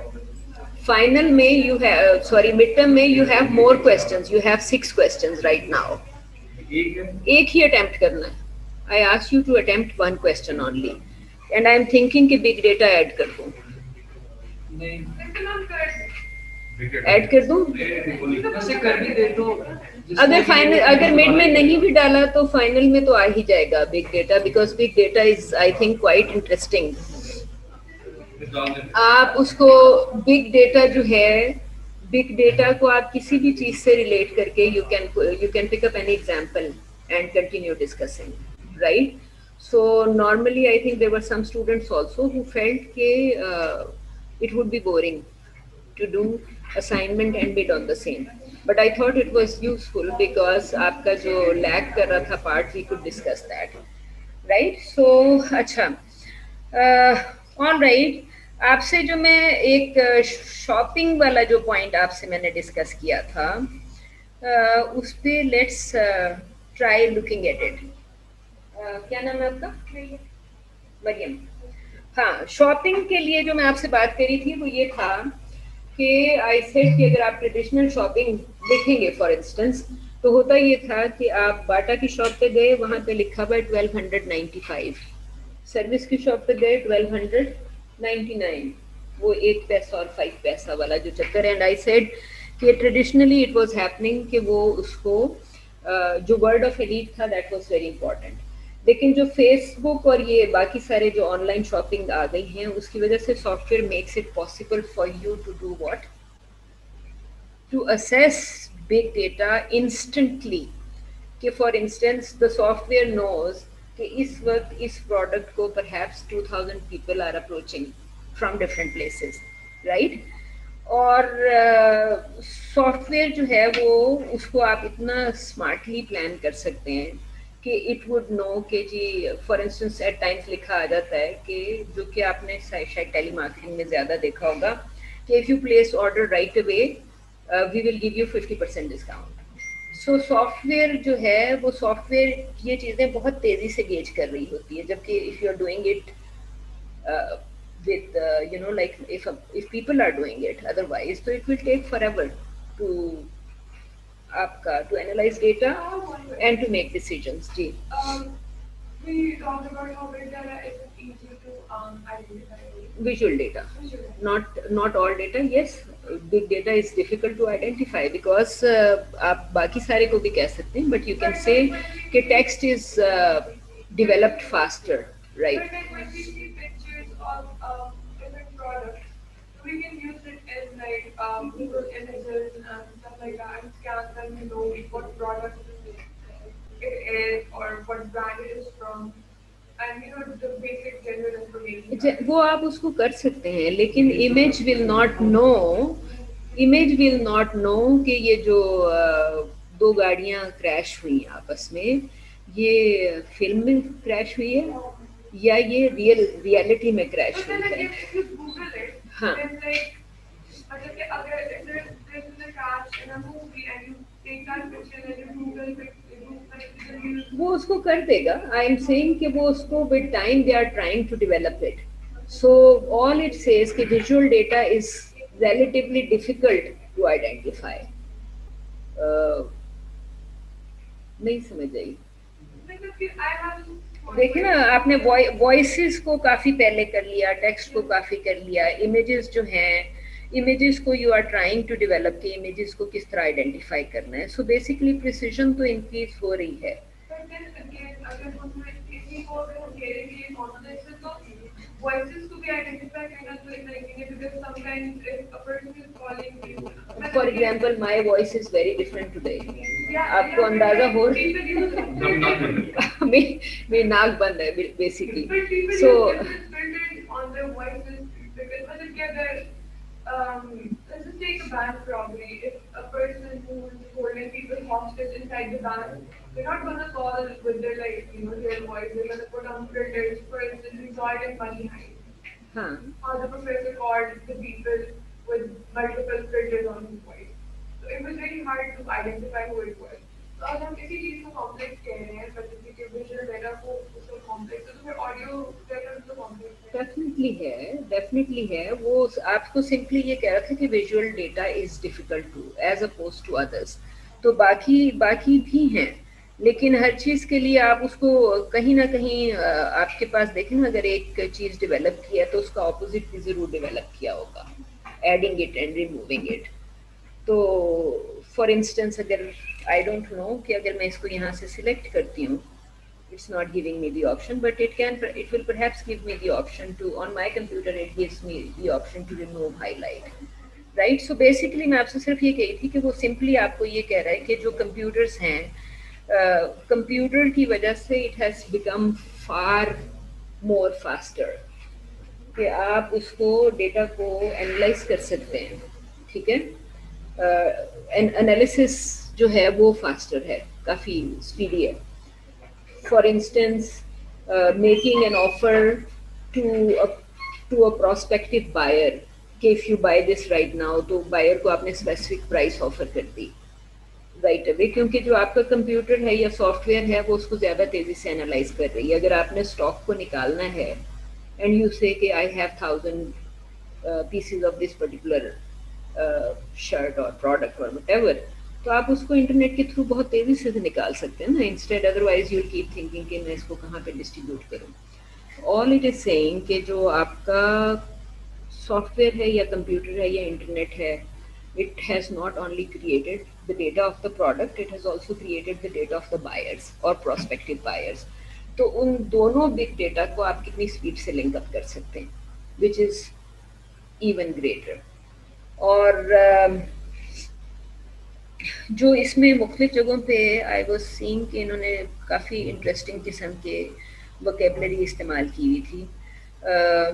फाइनल में you have sorry mid term में you have more questions you have six questions right now एक ही। अटेम्प्ट करना है। I ask you to attempt one question only and I am thinking कि बिग डेटा ऐड कर दूँ। ऐड कर दूँ? कर भी दे तो। अगर फाइनल अगर मिड में नहीं भी डाला तो फाइनल में तो आ ही जाएगा big data because big data is I think quite interesting आप उसको बिग डेटा जो है बिग डेटा को आप किसी भी चीज़ से रिलेट करके you can you can pick up any example and continue discussing right so normally I think there were some students also who felt ke uh, it would be boring to assignment and bit on the same but I thought it was useful because आपका जो लैक कर रहा था part we could discuss that right so अच्छा. ऑन uh, राइट आपसे जो मैं एक uh, शॉपिंग वाला जो पॉइंट आपसे मैंने डिस्कस किया था uh, उस पर let's try looking at it क्या नाम है आपका? मरियम. हाँ शॉपिंग के लिए जो मैं आपसे बात करी थी वो ये था कि आई सेड कि अगर आप ट्रेडिशनल शॉपिंग देखेंगे फॉर इंस्टेंस तो होता ये था कि आप बाटा की शॉप पे गए, वहाँ पे लिखा हुआ twelve hundred ninety five service की शॉप पे गए ट्वेल्व हंड्रेड नाइन्टी नाइन वो एक पैसा और फाइव पैसा वाला जो चक्कर एंड आई सेड कि ट्रेडिशनली इट वाज हैपनिंग कि वो उसको जो वर्ड ऑफ़ एलीट था दैट वाज वेरी इंपॉर्टेंट लेकिन जो फेसबुक और ये बाकी सारे जो ऑनलाइन शॉपिंग आ गई हैं उसकी वजह से software makes it possible for you to do what to access big data instantly कि for instance the software knows कि इस वक्त इस प्रोडक्ट को perhaps 2000 people are approaching from different places right और सॉफ्टवेयर uh, जो है वो उसको आप इतना स्मार्टली प्लान कर सकते हैं। कि इट वुड नो कि जी फॉर इंस्टेंस एट टाइम्स लिखा आ जाता है कि जो कि आपने शायद टेली मार्केटिंग में ज़्यादा देखा होगा कि if you place order right away we will give you fifty percent discount so software जो है वो सॉफ्टवेयर ये चीज़ें बहुत तेज़ी से गेज कर रही होती है जबकि if you are doing it with uh, you know like if if people are doing it otherwise so it will आपका to analyze data and to make decisions ji Um, we talked about how big data is easy to um, identify. visual data Visual. not not all data yes big data is difficult to identify because uh, आप बाकी सारे को भी कह सकते हैं but you can say कि text is uh, developed faster right But like when we see pictures of um, different products, we can use it in like um, Google Images and stuff like that वो आप उसको कर सकते हैं लेकिन image will not know image will not know कि ये जो दो गाड़िया क्रैश हुई आपस में ये फ़िल्म में क्रैश हुई है या ये रियल रियलिटी में क्रैश हुई है? हाँ। वो उसको कर देगा। आई एम सेइंग वो उसको with time they are trying to develop it so all it say visual data is relatively difficult to identify नहीं समझ आई। देखिए ना आपने वॉइसेस को काफ़ी पहले कर लिया टेक्स्ट को काफ़ी कर लिया इमेजेस जो हैं इमेजेस को you are trying to develop के इमेजेस को किस तरह आइडेंटिफाई करना है? सो बेसिकली प्रिसीजन तो इंक्रीज हो रही है। Say for example my voice is very different today आपको अंदाज़ा हो? है। मेरी नाक बंद है basically But people So- use different filters on their voices because मतलब कि अगर um, let's just take a bank robbery. If a person who is holding people hostage inside the bank, they're not gonna call with their like you know real voice. They're gonna put on filters. For instance, we saw it in Money Heist. हाँ How the professor called the people with multiple filters on his voice. So it was very hard to identify who it was. तो अगर हम किसी चीज को कॉम्प्लेक्स कह रहे हैं स्पेसिफिक विजुअल डेटा को उसको तो तो डेफिनेटली है डेफिनेटली है. वो आपको सिंपली ये कह रहा था कि visual data is difficult to as opposed to others तो बाकी बाकी भी हैं. लेकिन हर चीज़ के लिए आप उसको कहीं ना कहीं आपके पास देखें ना, अगर एक चीज़ डेवलप किया है तो उसका ऑपोजिट भी ज़रूर डेवलप किया होगा. Adding it and removing it तो फॉर इंस्टेंस अगर आई डोंट नो कि अगर मैं इसको यहाँ से सिलेक्ट करती हूँ it's not giving me the option but it can it will perhaps give me the option to on my computer it gives me the option to remove highlight right so basically मैं आपसे सिर्फ़ ये कही थी कि वो simply आपको ये कह रहा है कि जो computers हैं कंप्यूटर की वजह से it has become far more faster कि आप उसको डेटा को एनालाइज कर सकते हैं ठीक है एनालिसिस जो है वो फास्टर है काफ़ी स्पीडी है for instance, uh, making an offer to a to a prospective buyer कि if you buy this right now तो buyer को आपने specific price offer कर दी right away क्योंकि जो आपका कंप्यूटर है या सॉफ्टवेयर है वो उसको ज़्यादा तेज़ी से एनालाइज कर रही है। अगर आपने स्टॉक को निकालना है एंड यू से कि I have thousand pieces of this particular shirt और प्रोडक्ट और वट तो आप उसको इंटरनेट के थ्रू बहुत तेज़ी से निकाल सकते हैं ना। Instead otherwise you keep thinking कि मैं इसको कहाँ पे डिस्ट्रीब्यूट करूँ। ऑल इट इज़ सेइंग कि जो आपका सॉफ्टवेयर है या कंप्यूटर है या इंटरनेट है it has not only created the data of the product it has also created the data of the buyers or prospective buyers. तो उन दोनों बिग डेटा को आप कितनी स्पीड से लिंक अप कर सकते हैं विच इज़ इवन ग्रेटर और um, जो इसमें मुख्तलिफ़ जगहों पे आई वॉज़ सीन कि इन्होंने काफ़ी इंटरेस्टिंग किस्म के वोकेबलरी इस्तेमाल की हुई थी। uh,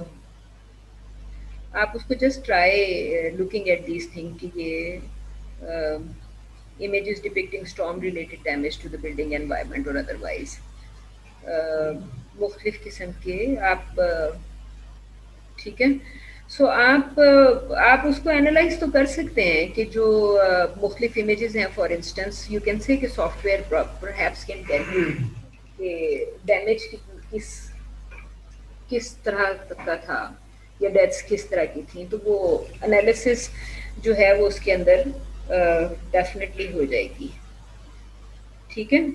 आप उसको just try looking at these thing कि ये images depicting storm related damage to the building environment or otherwise मुख्तलिफ़ किस्म के आप uh, ठीक है? सो so, आप आप उसको एनालाइज तो कर सकते हैं कि जो uh, मुख्तलिफ़ इमेजेस हैं for instance you can say कि software perhaps can tell you कि डैमेज किस किस तरह का था या डेथ्स किस तरह की थी तो वो एनालिसिस जो है वो उसके अंदर डेफिनेटली uh, हो जाएगी। ठीक है?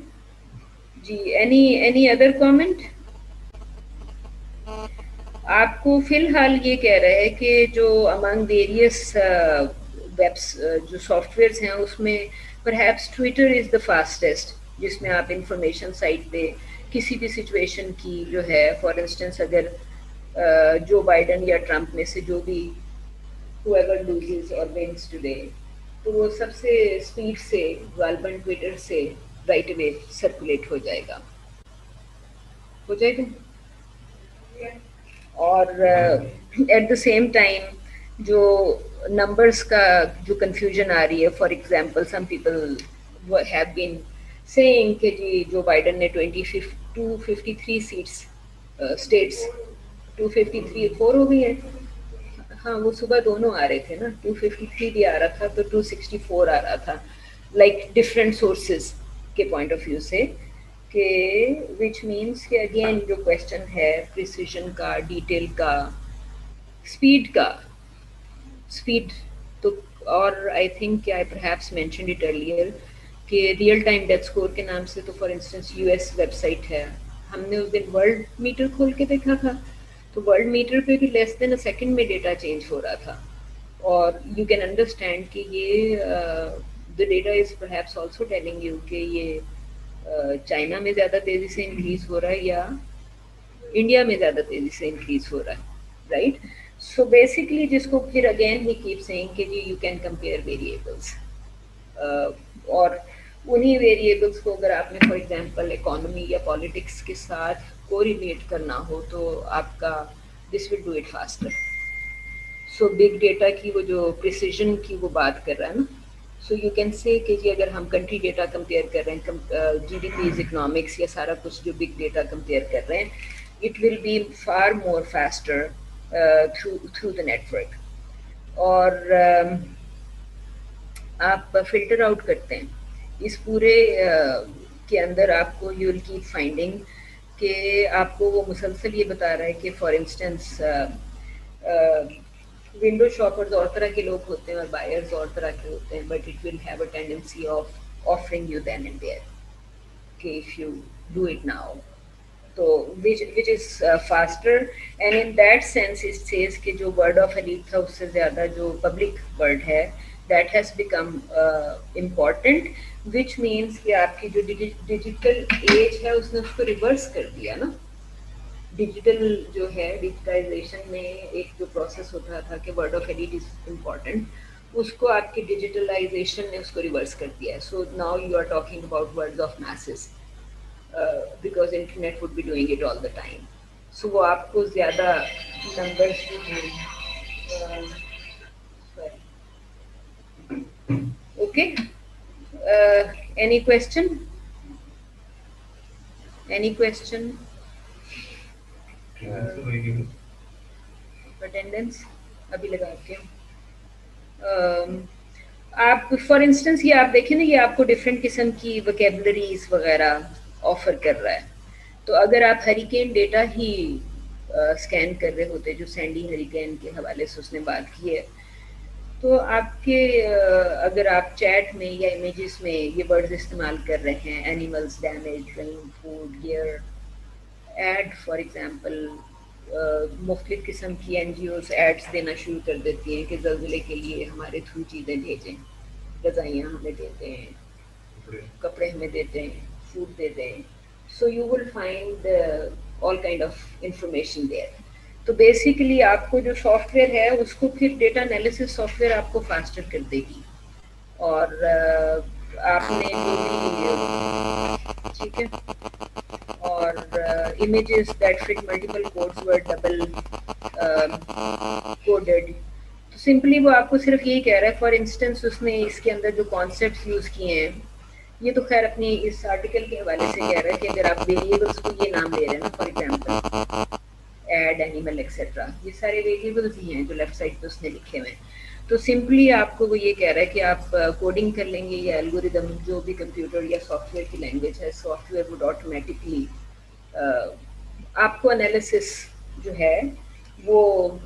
जी एनी एनी अदर कमेंट आपको फ़िलहाल ये कह रहे हैं कि जो अमंग वेरियस वेब्स जो सॉफ्टवेयर्स हैं, उसमें perhaps Twitter is the fastest जिसमें आप इंफॉर्मेशन साइट पे किसी भी सिचुएशन की जो है फॉर इंस्टेंस अगर जो बाइडन या ट्रंप में से जो भी whoever loses or wins today तो वो सबसे स्पीड से गालबन ट्विटर से राइट अवे सर्कुलेट हो जाएगा। हो जाएगा? और एट द सेम टाइम जो नंबर्स का जो कंफ्यूजन आ रही है for example some people have been saying कि जी, जो बाइडन ने 20 253 सीट्स स्टेट्स 253 फोर हो गई है। हाँ वो सुबह दोनों आ रहे थे ना 253 भी आ रहा था तो 264 आ रहा था। लाइक डिफरेंट सोर्सेज के पॉइंट ऑफ़ व्यू से। कि विच मीन्स कि अगेन जो क्वेश्चन है प्रिसीजन का डिटेल का स्पीड का स्पीड तो और I think I perhaps mentioned it earlier कि रियल टाइम डेथ स्कोर के नाम से तो फॉर इंस्टेंस यूएस वेबसाइट है। हमने उस दिन वर्ल्ड मीटर खोल के देखा था। तो वर्ल्ड मीटर पे भी लेस देन अ सेकंड में डेटा चेंज हो रहा था। और यू कैन अंडरस्टैंड कि ये the data is perhaps also telling you कि ये चाइना में ज़्यादा तेज़ी से इंक्रीज हो रहा है या इंडिया में ज़्यादा तेज़ी से इंक्रीज हो रहा है राइट सो बेसिकली जिसको फिर अगेन ही कीप सेइंग कि जी यू कैन कंपेयर वेरिएबल्स और उन्हीं वेरिएबल्स को अगर आपने फॉर एग्जांपल इकोनॉमी या पॉलिटिक्स के साथ कोरिलेट करना हो तो आपका this will do it faster so big data की वो जो प्रिसीजन की वो बात कर रहा है ना सो यू कैन से कि जी अगर हम कंट्री डेटा कंपेयर कर रहे हैं जी डी पी इकोनॉमिक्स या सारा कुछ जो बिग डेटा कंपेयर कर रहे हैं it will be far more faster through the network और uh, आप फ़िल्टर आउट करते हैं। इस पूरे uh, के अंदर आपको यू विल कीप फाइंडिंग कि आपको वो मुसलसल ये बता रहा है कि फॉर इंस्टेंस विंडो शॉपर्स और तरह के लोग होते हैं और बायर्स और तरह के होते हैं but it will have a tendency of offering you then and there कि if you do it now तो which which is faster and in that sense it says कि जो वर्ड ऑफ़ एलीट था, उससे ज़्यादा जो पब्लिक वर्ड है that has become important which means कि आपकी जो डिजिटल एज है, उसने उसको रिवर्स कर दिया ना। डिजिटल जो है डिजिटाइजेशन में एक जो प्रोसेस होता था कि word of edit is important उसको आपकी डिजिटलाइजेशन ने उसको रिवर्स कर दिया है। So now you are talking about words of message because internet would be doing it all the time so वो आपको ज़्यादा हैं okay any question? Any question? Attendance अभी लगा के आप फॉर इंस्टेंस ये आप देखें ना, ये आपको डिफरेंट किस्म की वकेबलरीज वगैरह ऑफ़र कर रहा है। तो अगर आप हरिकेन डेटा ही स्कैन कर रहे होते, जो सैंडी हरिकेन के हवाले से उसने बात की है तो आपके अगर आप चैट में या इमेजेस में ये वर्ड्स इस्तेमाल कर रहे हैं animals damage rain food gear aid for example मुख्तलिफ़ किस्म की एन जी ओज एड्स देना शुरू कर देती हैं कि जल्जले के लिए हमारे थ्रू चीज़ें भेजें गजाइयाँ हमें देते हैं कपड़े। हमें देते हैं फ़ूड देते हैं so you will find all kind of information there तो बेसिकली आपको जो सॉफ्टवेयर है उसको फिर डेटा एनालिसिस सॉफ्टवेयर आपको फास्टर कर देगी। और आपने ठीक है। और images that fit multiple codes were double coded तो सिंपली वो आपको सिर्फ़ यही कह रहा है फॉर इंस्टेंस उसने इसके अंदर जो कॉन्सेप्ट यूज़ किए हैं, ये तो खैर अपनी इस आर्टिकल के हवाले से कह रहा है कि अगर आप वेरिएबल्स को ये नाम दे रहे हैं for example aid animal etcetera ये सारे वेरिएबल्स ही हैं जो लेफ़्ट साइड पे उसने लिखे हुए हैं। तो सिंपली आपको वो ये कह रहा है कि आप कोडिंग कर लेंगे या एल्गोरिदम जो भी कंप्यूटर या सॉफ्टवेयर की लैंग्वेज है सॉफ्टवेयर वुड ऑटोमेटिकली आपको एनालिसिस जो है, वो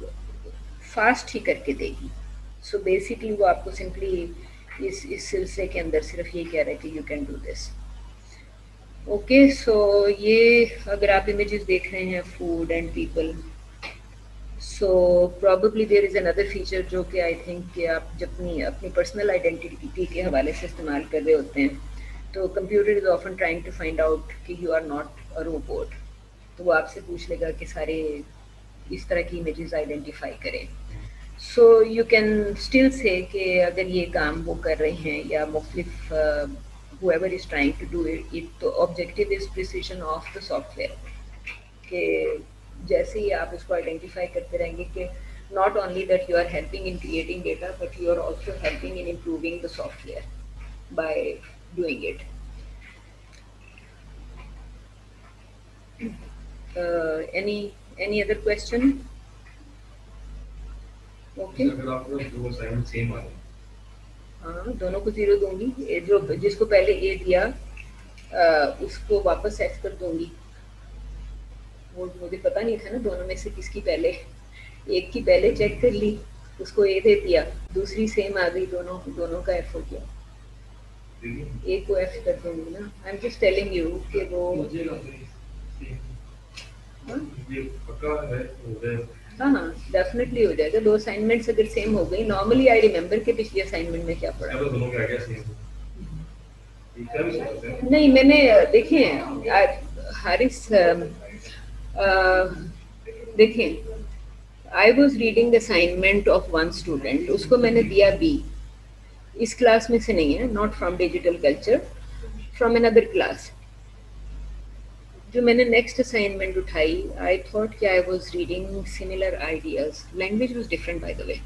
फास्ट ही करके देगी। सो so बेसिकली वो आपको सिंपली इस इस सिलसिले के अंदर सिर्फ़ ये कह रहा है कि you can do this okay so ये अगर आप इमेजेस देख रहे हैं food and people so probably there is another feature जो कि आई थिंक कि आप जब अपनी अपनी पर्सनल आइडेंटिटी के हवाले से इस्तेमाल कर रहे होते हैं तो computer is often trying to find out कि you are not a robot तो वो आपसे पूछ लेगा कि सारे इस तरह की इमेजेस आइडेंटिफाई करें। सो यू कैन स्टिल से कि अगर ये काम वो कर रहे हैं या मुख्तलिफ़ whoever is trying to do it, it the objective is precision of the software. कि जैसे ही आप इसको आइडेंटिफाई करते रहेंगे कि not only that you are helping in creating data but you are also helping in improving the software by doing it any any other question okay. हाँ, दोनों को ज़ीरो दूँगी। जो जिसको पहले ए दिया आ, उसको वापस एक्स कर दूँगी। वो मुझे पता नहीं था ना दोनों में से किसकी पहले। एक की पहले चेक कर ली उसको ए दे दिया दूसरी सेम आ गई दोनों दोनों का एफ़ हो गया। देखिए ए को एफ़ कर दूँगी ना। I am just telling you कि वो है हाँ? है हो हाँ हाँ डेफिनेटली हो जाएगा। दो असाइनमेंट्स अगर सेम हो गई नॉर्मली आई रिमेम्बर के पिछले असाइनमेंट में क्या पढ़ा दोनों के आइडिया सेम ठीक है भी सकते हैं नहीं मैंने देखे आ- हारिस देखें I was reading assignment of one student उसको मैंने दिया बी इस क्लास में से नहीं है not from digital culture from another class जो मैंने नेक्स्ट असाइनमेंट उठाई आई थॉट कि I was reading similar ideas language was different by the way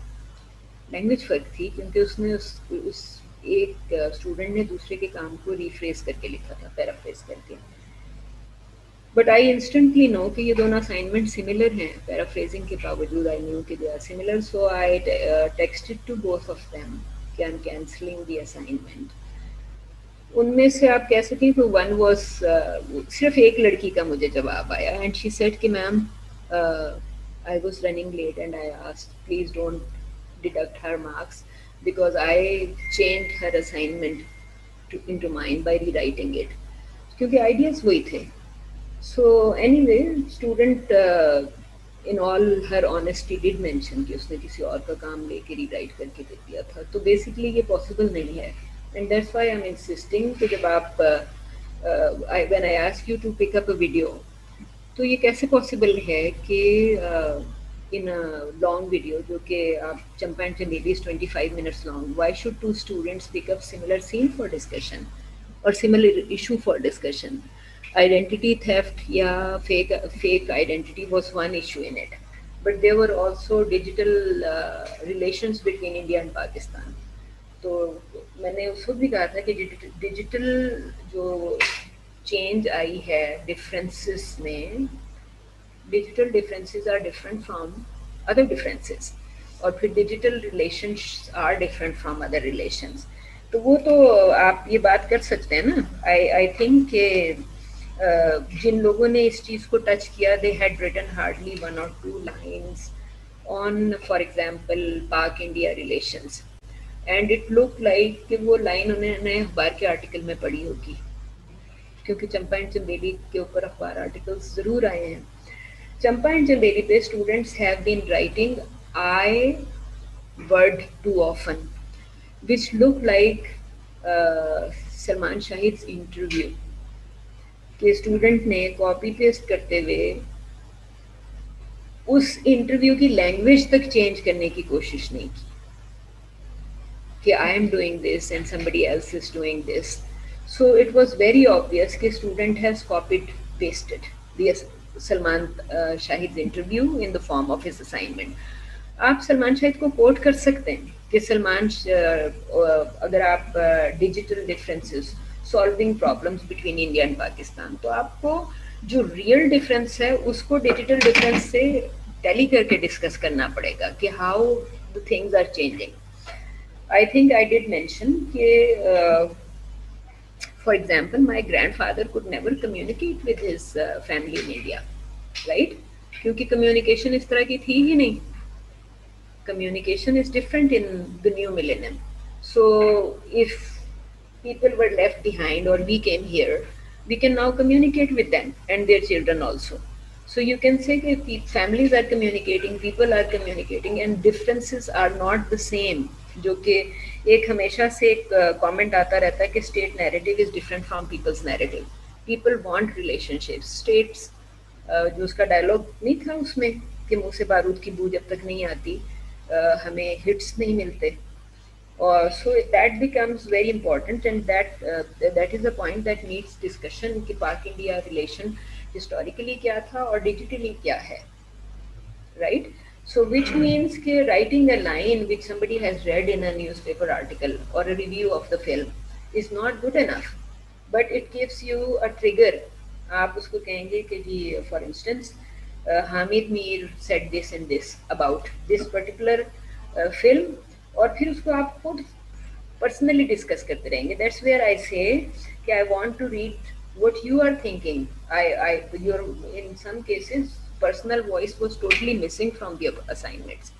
language फ़र्क थी क्योंकि उसने उस, उस एक स्टूडेंट ने दूसरे के काम को रिफ्रेस करके लिखा था पैराफ्रेज करके। बट आई इंस्टेंटली नो कि ये दोनों असाइनमेंट सिमिलर हैं पैराफ्रेजिंग के बावजूद आई न्यू कि they are similar so I texted to both of them कि I am cancelling the assignment उनमें से आप कह सकें कि वन वाज सिर्फ़ एक लड़की का मुझे जवाब आया एंड शी सेड कि ma'am I was running late and I asked please don't deduct her marks because I changed her assignment to, into mine by rewriting it. क्योंकि ideas वही थे. So anyway, student uh, in all her honesty did mention कि उसने किसी और का काम लेके rewrite करके दे दिया था. तो basically ये possible नहीं है. And that's why I'm insisting कि जब आप uh, uh, I, when I ask you to pick up a video, तो ये कैसे पॉसिबल है कि इन लॉन्ग वीडियो जो कि आप Champa and Chandeli is 25 minutes long why should two students pick up similar scene for discussion और similar issue for discussion identity theft या fake fake identity was one issue in it but there were also digital relations between India and Pakistan तो मैंने उस वक्त भी कहा था कि डिजिटल जो चेंज आई है डिफरेंसेस में digital differences are different from other differences और फिर digital relations are different from other relations तो वो तो आप ये बात कर सकते हैं ना? आई आई थिंक के जिन लोगों ने इस चीज़ को टच किया they had written hardly one और two lines on for example Pak India relations and it look like कि वो लाइन उन्होंने अखबार के आर्टिकल में पढ़ी होगी। क्योंकि चंपा एंड चंदेली के ऊपर अखबार आर्टिकल्स ज़रूर आए हैं। चंपा एंड चंदेली पे students have been writing I word too often which look uh, Salman Shahid interview के स्टूडेंट ने कॉपी पेस्ट करते हुए उस इंटरव्यू की लैंग्वेज तक चेंज करने की कोशिश नहीं की कि I am doing this and somebody else is doing this. So it was very obvious कि student has copied, pasted the Salman Shahid interview in the form of his assignment आप सलमान शाहिद को कोट कर सकते हैं कि सलमान अगर आप digital differences solving problems between India and Pakistan तो आपको जो रियल डिफरेंस है, उसको डिजिटल डिफरेंस से टैली करके डिस्कस करना पड़ेगा कि how the things are changing I think I did mention कि for example my grandfather could never communicate with his family in India right क्योंकि कम्युनिकेशन इस तरह की थी ही नहीं. Communication is different in the new millennium so if people were left behind or we came here we can now communicate with them and their children also so you can say that families are communicating people are communicating and differences are not the same जो कि एक हमेशा से एक कमेंट आता रहता है कि state narrative is different from people's narrative people want relationship status जो उसका डायलॉग नहीं था उसमें कि मुंह से बारूद की बू जब तक नहीं आती uh, हमें हिट्स नहीं मिलते और so that becomes very important and that that is a point that needs discussion कि पाक इंडिया रिलेशन हिस्टोरिकली क्या था और डिजिटली क्या है right right? So which means कि writing a line which somebody has read in a newspaper article or a review of the film is not good enough. But it gives you a trigger आप उसको कहेंगे कि जी for instance Hamid Mir said this and this about this particular film और फिर उसको आप खुद पर्सनली डिस्कस करते रहेंगे. दैट्स वेयर आई से कि I want to read what you are thinking. I i, your, in some cases, personal voice was totally missing from the assignments.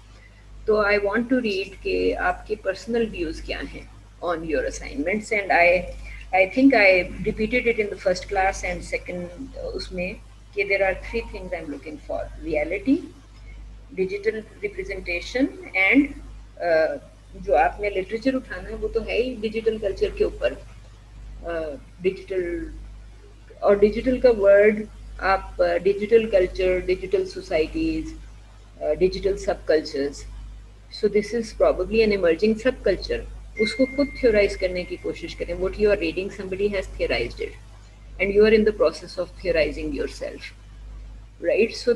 तो आई वॉन्ट टू रीड के आपके पर्सनल व्यूज़ क्या हैं on your assignments and I I think I repeated it in the first class and second उसमें कि there are three things I am looking for reality digital representation and जो आपने लिटरेचर उठाना है, वो तो है ही डिजिटल कल्चर के ऊपर। डिजिटल और डिजिटल का वर्ड आप digital culture digital societies digital subcultures so this is probably an emerging subculture उसको खुद थियोराइज करने की कोशिश करें। What you are reading somebody has theorised it and you are in the process of theorising yourself right so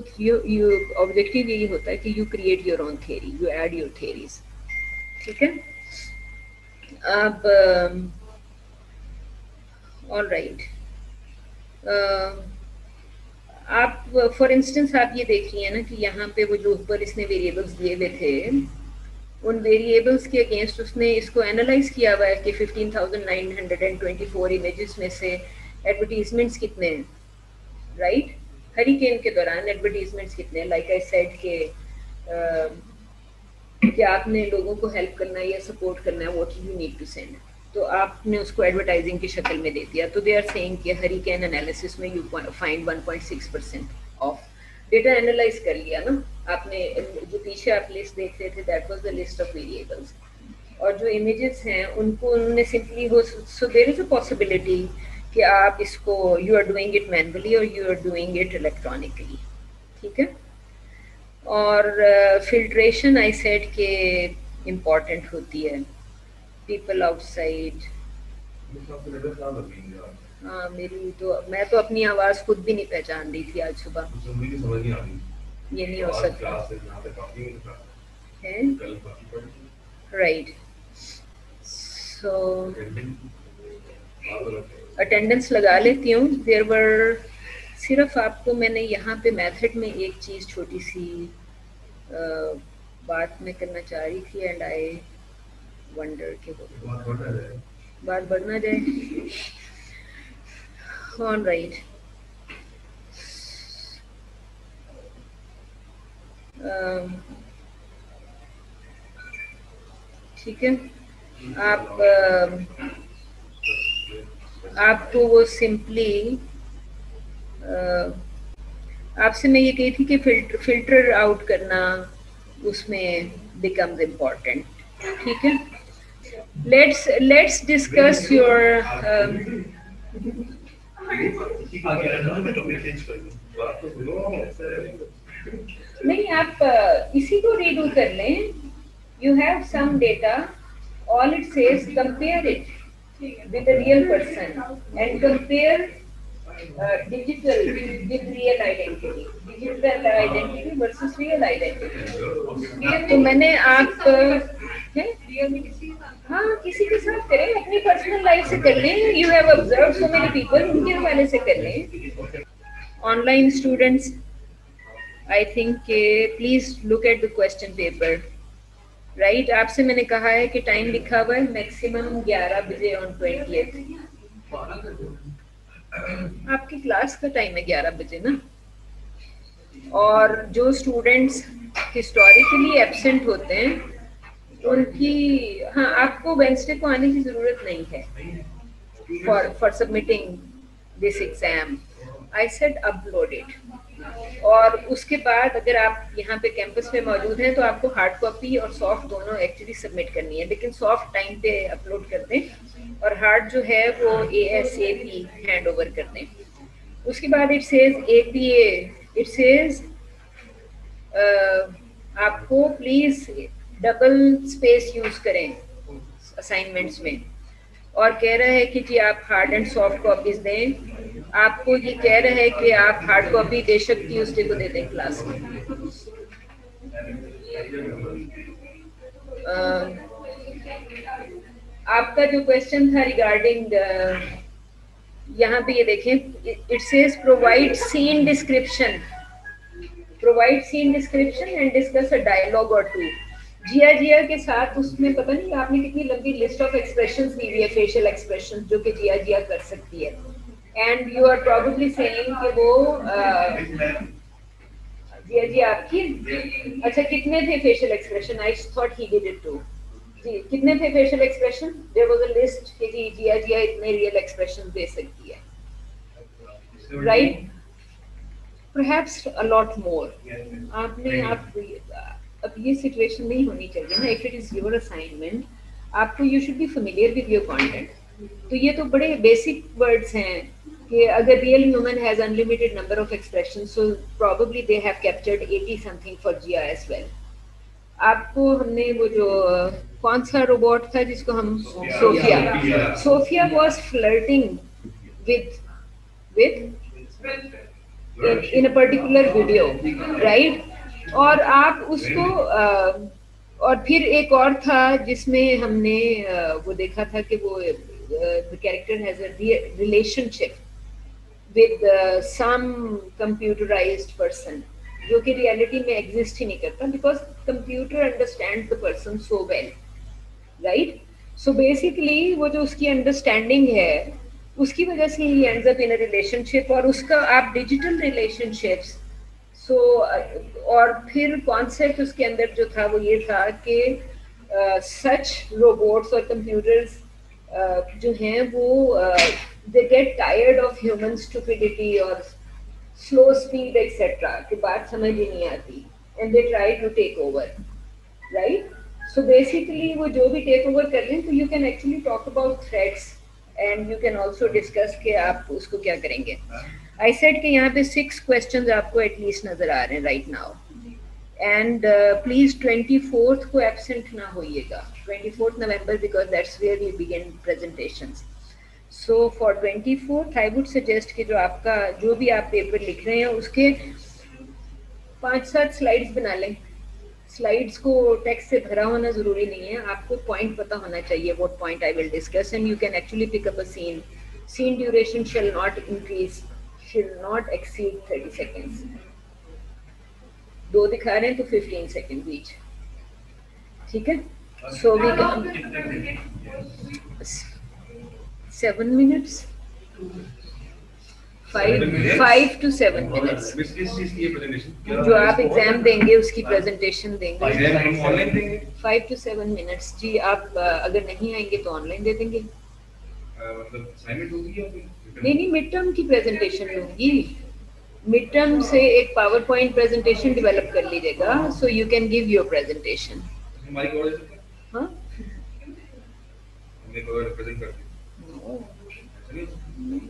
objective यही होता है कि you create your own theory you add your theories ठीक है? अब ऑल राइट आप फॉर इंस्टेंस आप ये देख रही हैं ना कि यहाँ पे वो जो ऊपर इसने वेरिएबल्स दिए हुए थे उन वेरिएबल्स के अगेंस्ट उसने इसको एनालाइज किया हुआ है कि 15,924 इमेजेस में से एडवर्टीजमेंट्स कितने हैं राइट right? हरिकेन के दौरान एडवर्टीजमेंट्स कितने लाइक आई सेड के कि आपने लोगों को हेल्प करना है या सपोर्ट करना है what you need to send तो आपने उसको एडवर्टाइजिंग की शक्ल में दे दिया। तो दे आर सेइंग कि कैन एनालिसिस में you find 1.6 percent of data analyse कर लिया ना। आपने जो पीछे आप लिस्ट देख रहे थे that was the list of variables और जो इमेजेस हैं, उनको उन्होंने सिंपली हो सो देर इज़ अ पॉसिबिलिटी कि आप इसको you are doing it manually और you are doing it electronically ठीक है? और फिल्ट्रेशन आई सेट के इंपॉर्टेंट होती है। पीपल आउटसाइड हाँ मेरी तो मैं तो अपनी आवाज़ खुद भी नहीं पहचान रही थी आज सुबह। ये नहीं हो सकता। है राइट सो अटेंडेंस लगा लेती हूँ। देर वर सिर्फ़ आपको मैंने यहाँ पे मेथड में एक चीज़ छोटी सी आ, बात मैं करना चाह रही थी एंड आई वंडर के बात बढ़ना जाए। ऑन राइट ठीक है। आप आपको वो सिंपली आपसे मैं ये कही थी कि फ़िल्टर फ़िल्टर आउट करना उसमें बिकम्स इम्पोर्टेंट ठीक है? लेट्स लेट्स डिस्कस योर नहीं आप इसी को रीडू कर लें। You have some data says compare it with a real person and compare uh, digital with real identity. Digital identity versus real identity. तो मैंने आप हाँ? किसी के साथ करें अपनी पर्सनल लाइफ से कर लें। You have observe so many people उनके हवाले से कर लें। ऑनलाइन स्टूडेंट्स आई थिंक के please look at the question paper right आपसे मैंने कहा है कि टाइम लिखा हुआ है मैक्सिमम 11 बजे ऑन ट्वेंटी आपकी क्लास का टाइम है 11 बजे ना? और जो स्टूडेंट्स हिस्टोरिकली एबसेंट होते हैं, उनकी हाँ आपको वेंसडे को आने की ज़रूरत नहीं है for for submitting this exam I said upload और उसके बाद अगर आप यहाँ पे कैंपस में मौजूद हैं तो आपको हार्ड कॉपी और सॉफ्ट दोनों एक्चुअली सबमिट करनी है, लेकिन सॉफ्ट टाइम पे अपलोड कर दें और हार्ड जो है वो A S A P hand over कर दें उसके बाद it says A P A it says आपको प्लीज़ डबल स्पेस यूज़ करें असाइनमेंट्स में। और कह रहा है कि जी आप हार्ड एंड सॉफ्ट कॉपीज दें। आपको ये कह रहा है कि आप हार्ड कॉपी बेशक ट्यूसडे को दे दें क्लास में। आपका जो क्वेश्चन था रिगार्डिंग यहाँ पे ये देखें it says provide scene description provide scene description and discuss a dialogue or two Jia Jia के साथ उसमें पता नहीं आपने कितनी लंबी लिस्ट ऑफ़ एक्सप्रेशन दी हुई है फेशियल एक्सप्रेशन जो कि जिया जिया कर सकती है। And you are probably saying कि वो uh, जिया आपकी अच्छा कितने थे facial expression I thought he did it to जी कितने थे facial expression there was a list कि जी जिया जिया इतने रियल एक्सप्रेशन दे सकती है। Right perhaps a lot more आपने आप अब ये सिचुएशन नहीं होनी चाहिए ना if it is your assignment आपको you should be familiar with your content तो ये तो बड़े बेसिक वर्ड्स हैं कि अगर real human has unlimited number of expression so probably they have captured 80 something for Jia as well आपको हमने वो जो कौन सा रोबोट था जिसको हम Sophia Sophia was flirting with with in a particular video right और आप उसको और फिर एक और था जिसमें हमने वो देखा था कि वो the character has a relationship uh, some computerized person जो कि रियलिटी में एग्जिस्ट ही नहीं करता because computer understand the person so well right so basically वो जो उसकी अंडरस्टैंडिंग है, उसकी वजह से ही ends up in a relationship और उसका आप डिजिटल रिलेशनशिप्स सो और फिर कॉन्सेप्ट उसके अंदर जो था वो ये था कि सच रोबोट्स और कंप्यूटर्स जो हैं वो they get tired of human stupidity or slow speed etc कि बात समझ ही नहीं आती and they try to take over right? So basically वो जो भी take over कर हैं तो you can actually talk about threats and you can also discuss कि आप उसको क्या करेंगे I said कि यहाँ पे six questions आपको least नज़र आ रहे हैं right now and uh, please 24th को absent ना होइएगा 24th November because that's where we begin presentations so for twenty fourth I would suggest कि जो आपका जो भी आप पेपर लिख रहे हैं उसके पाँच सात स्लाइड्स बना लें स्लाइड्स को टेक्स्ट से भरा होना ज़रूरी नहीं है। आपको पॉइंट पता होना चाहिए what point I will discuss and you can actually pick up a scene scene duration shall not increase shall not exceed thirty seconds दो दिखा रहे हैं तो फिफ्टीन सेकेंड बीच ठीक है? So we can seven minutes? Five to seven minutes जो आप एग्ज़ाम देंगे उसकी प्रेजेंटेशन देंगे। फाइव टू सेवन मिनट्स जी आप अगर नहीं आएँगे तो ऑनलाइन दे देंगे। नहीं नहीं मिड टर्म की प्रेजेंटेशन लूँगी मिड टर्म से एक पावर पॉइंट प्रेजेंटेशन डेवलप कर लीजिएगा so you can give your presentation हाँ?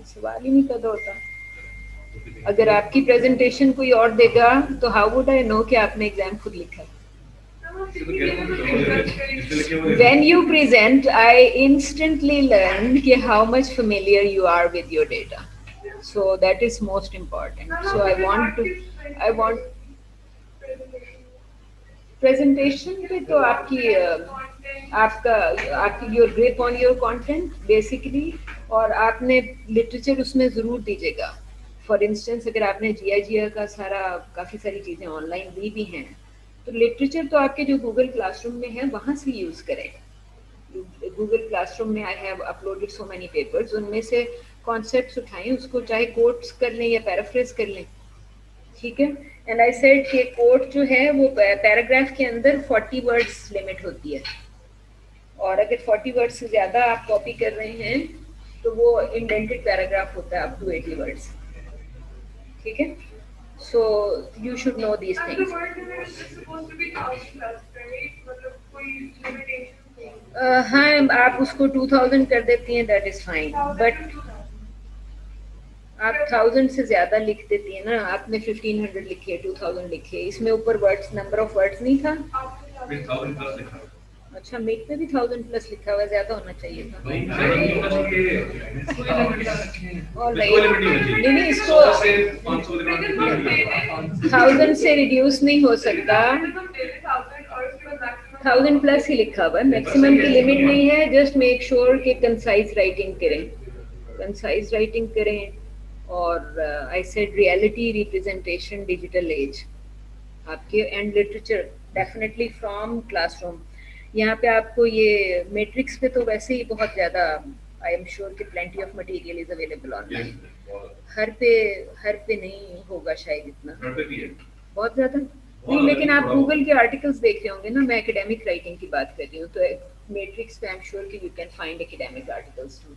सवाल ही नहीं पैदा होता। अगर आपकी प्रेजेंटेशन कोई और देगा तो हाउ वुड आई नो कि आपने एग्ज़ाम खुद लिखा when you present I instantly learn कि how much familiar you are with your data so that is most important so I want to I want presentation पे तो आपकी, आपका, आपकी your grip on your content basically और आपने लिटरेचर उसमें ज़रूर दीजिएगा। फॉर इंस्टेंस अगर आपने जिया जिया का सारा, काफ़ी सारी चीज़ें ऑनलाइन ली भी हैं तो लिटरेचर तो आपके जो गूगल क्लासरूम में है, वहाँ से यूज़ करें। गूगल क्लासरूम में I have uploaded so many papers उनमें से कॉन्सेप्ट उठाएँ, उसको चाहे कोट्स कर लें या पैराफ्रेज कर लें। ठीक है? एंड आई सेड कि कोट जो है, वो पैराग्राफ के अंदर 40 वर्ड्स लिमिट होती है। और अगर 40 वर्ड्स से ज़्यादा आप कॉपी कर रहे हैं तो वो इंडेंटेड पैराग्राफ होता है अप टू 80 वर्ड्स ठीक है? So you should know these things हाँ। आप उसको 2000 कर देती हैं दैट इज़ फाइन बट आप थाउज़ेंड से ज़्यादा लिख देती है ना आपने 1500 लिखे 2000 लिखे इसमें ऊपर वर्ड्स नंबर ऑफ़ वर्ड्स नहीं था? अच्छा मेक पे भी थाउज़ेंड प्लस लिखा हुआ ज़्यादा होना चाहिए था और नहीं नहीं इसको थाउज़ेंड से रिड्यूस नहीं हो सकता थाउज़ेंड प्लस ही लिखा हुआ है मैक्सिमम की लिमिट नहीं है जस्ट मेक श्योर कि कंसाइज राइटिंग करें कंसाइज राइटिंग करें और I said reality representation digital age आपके and literature definitely from classroom यहाँ पे आपको ये मैट्रिक्स पे तो वैसे ही बहुत ज़्यादा आई एम श्योर कि plenty of material is available online हर पे हर पे नहीं होगा शायद इतना। बहुत ज़्यादा? नहीं लेकिन आप गूगल के आर्टिकल्स देख रहे होंगे ना मैं एकेडमिक राइटिंग की बात कर रही हूँ तो मैट्रिक्स पे आई एम श्योर कि you can find academic articles to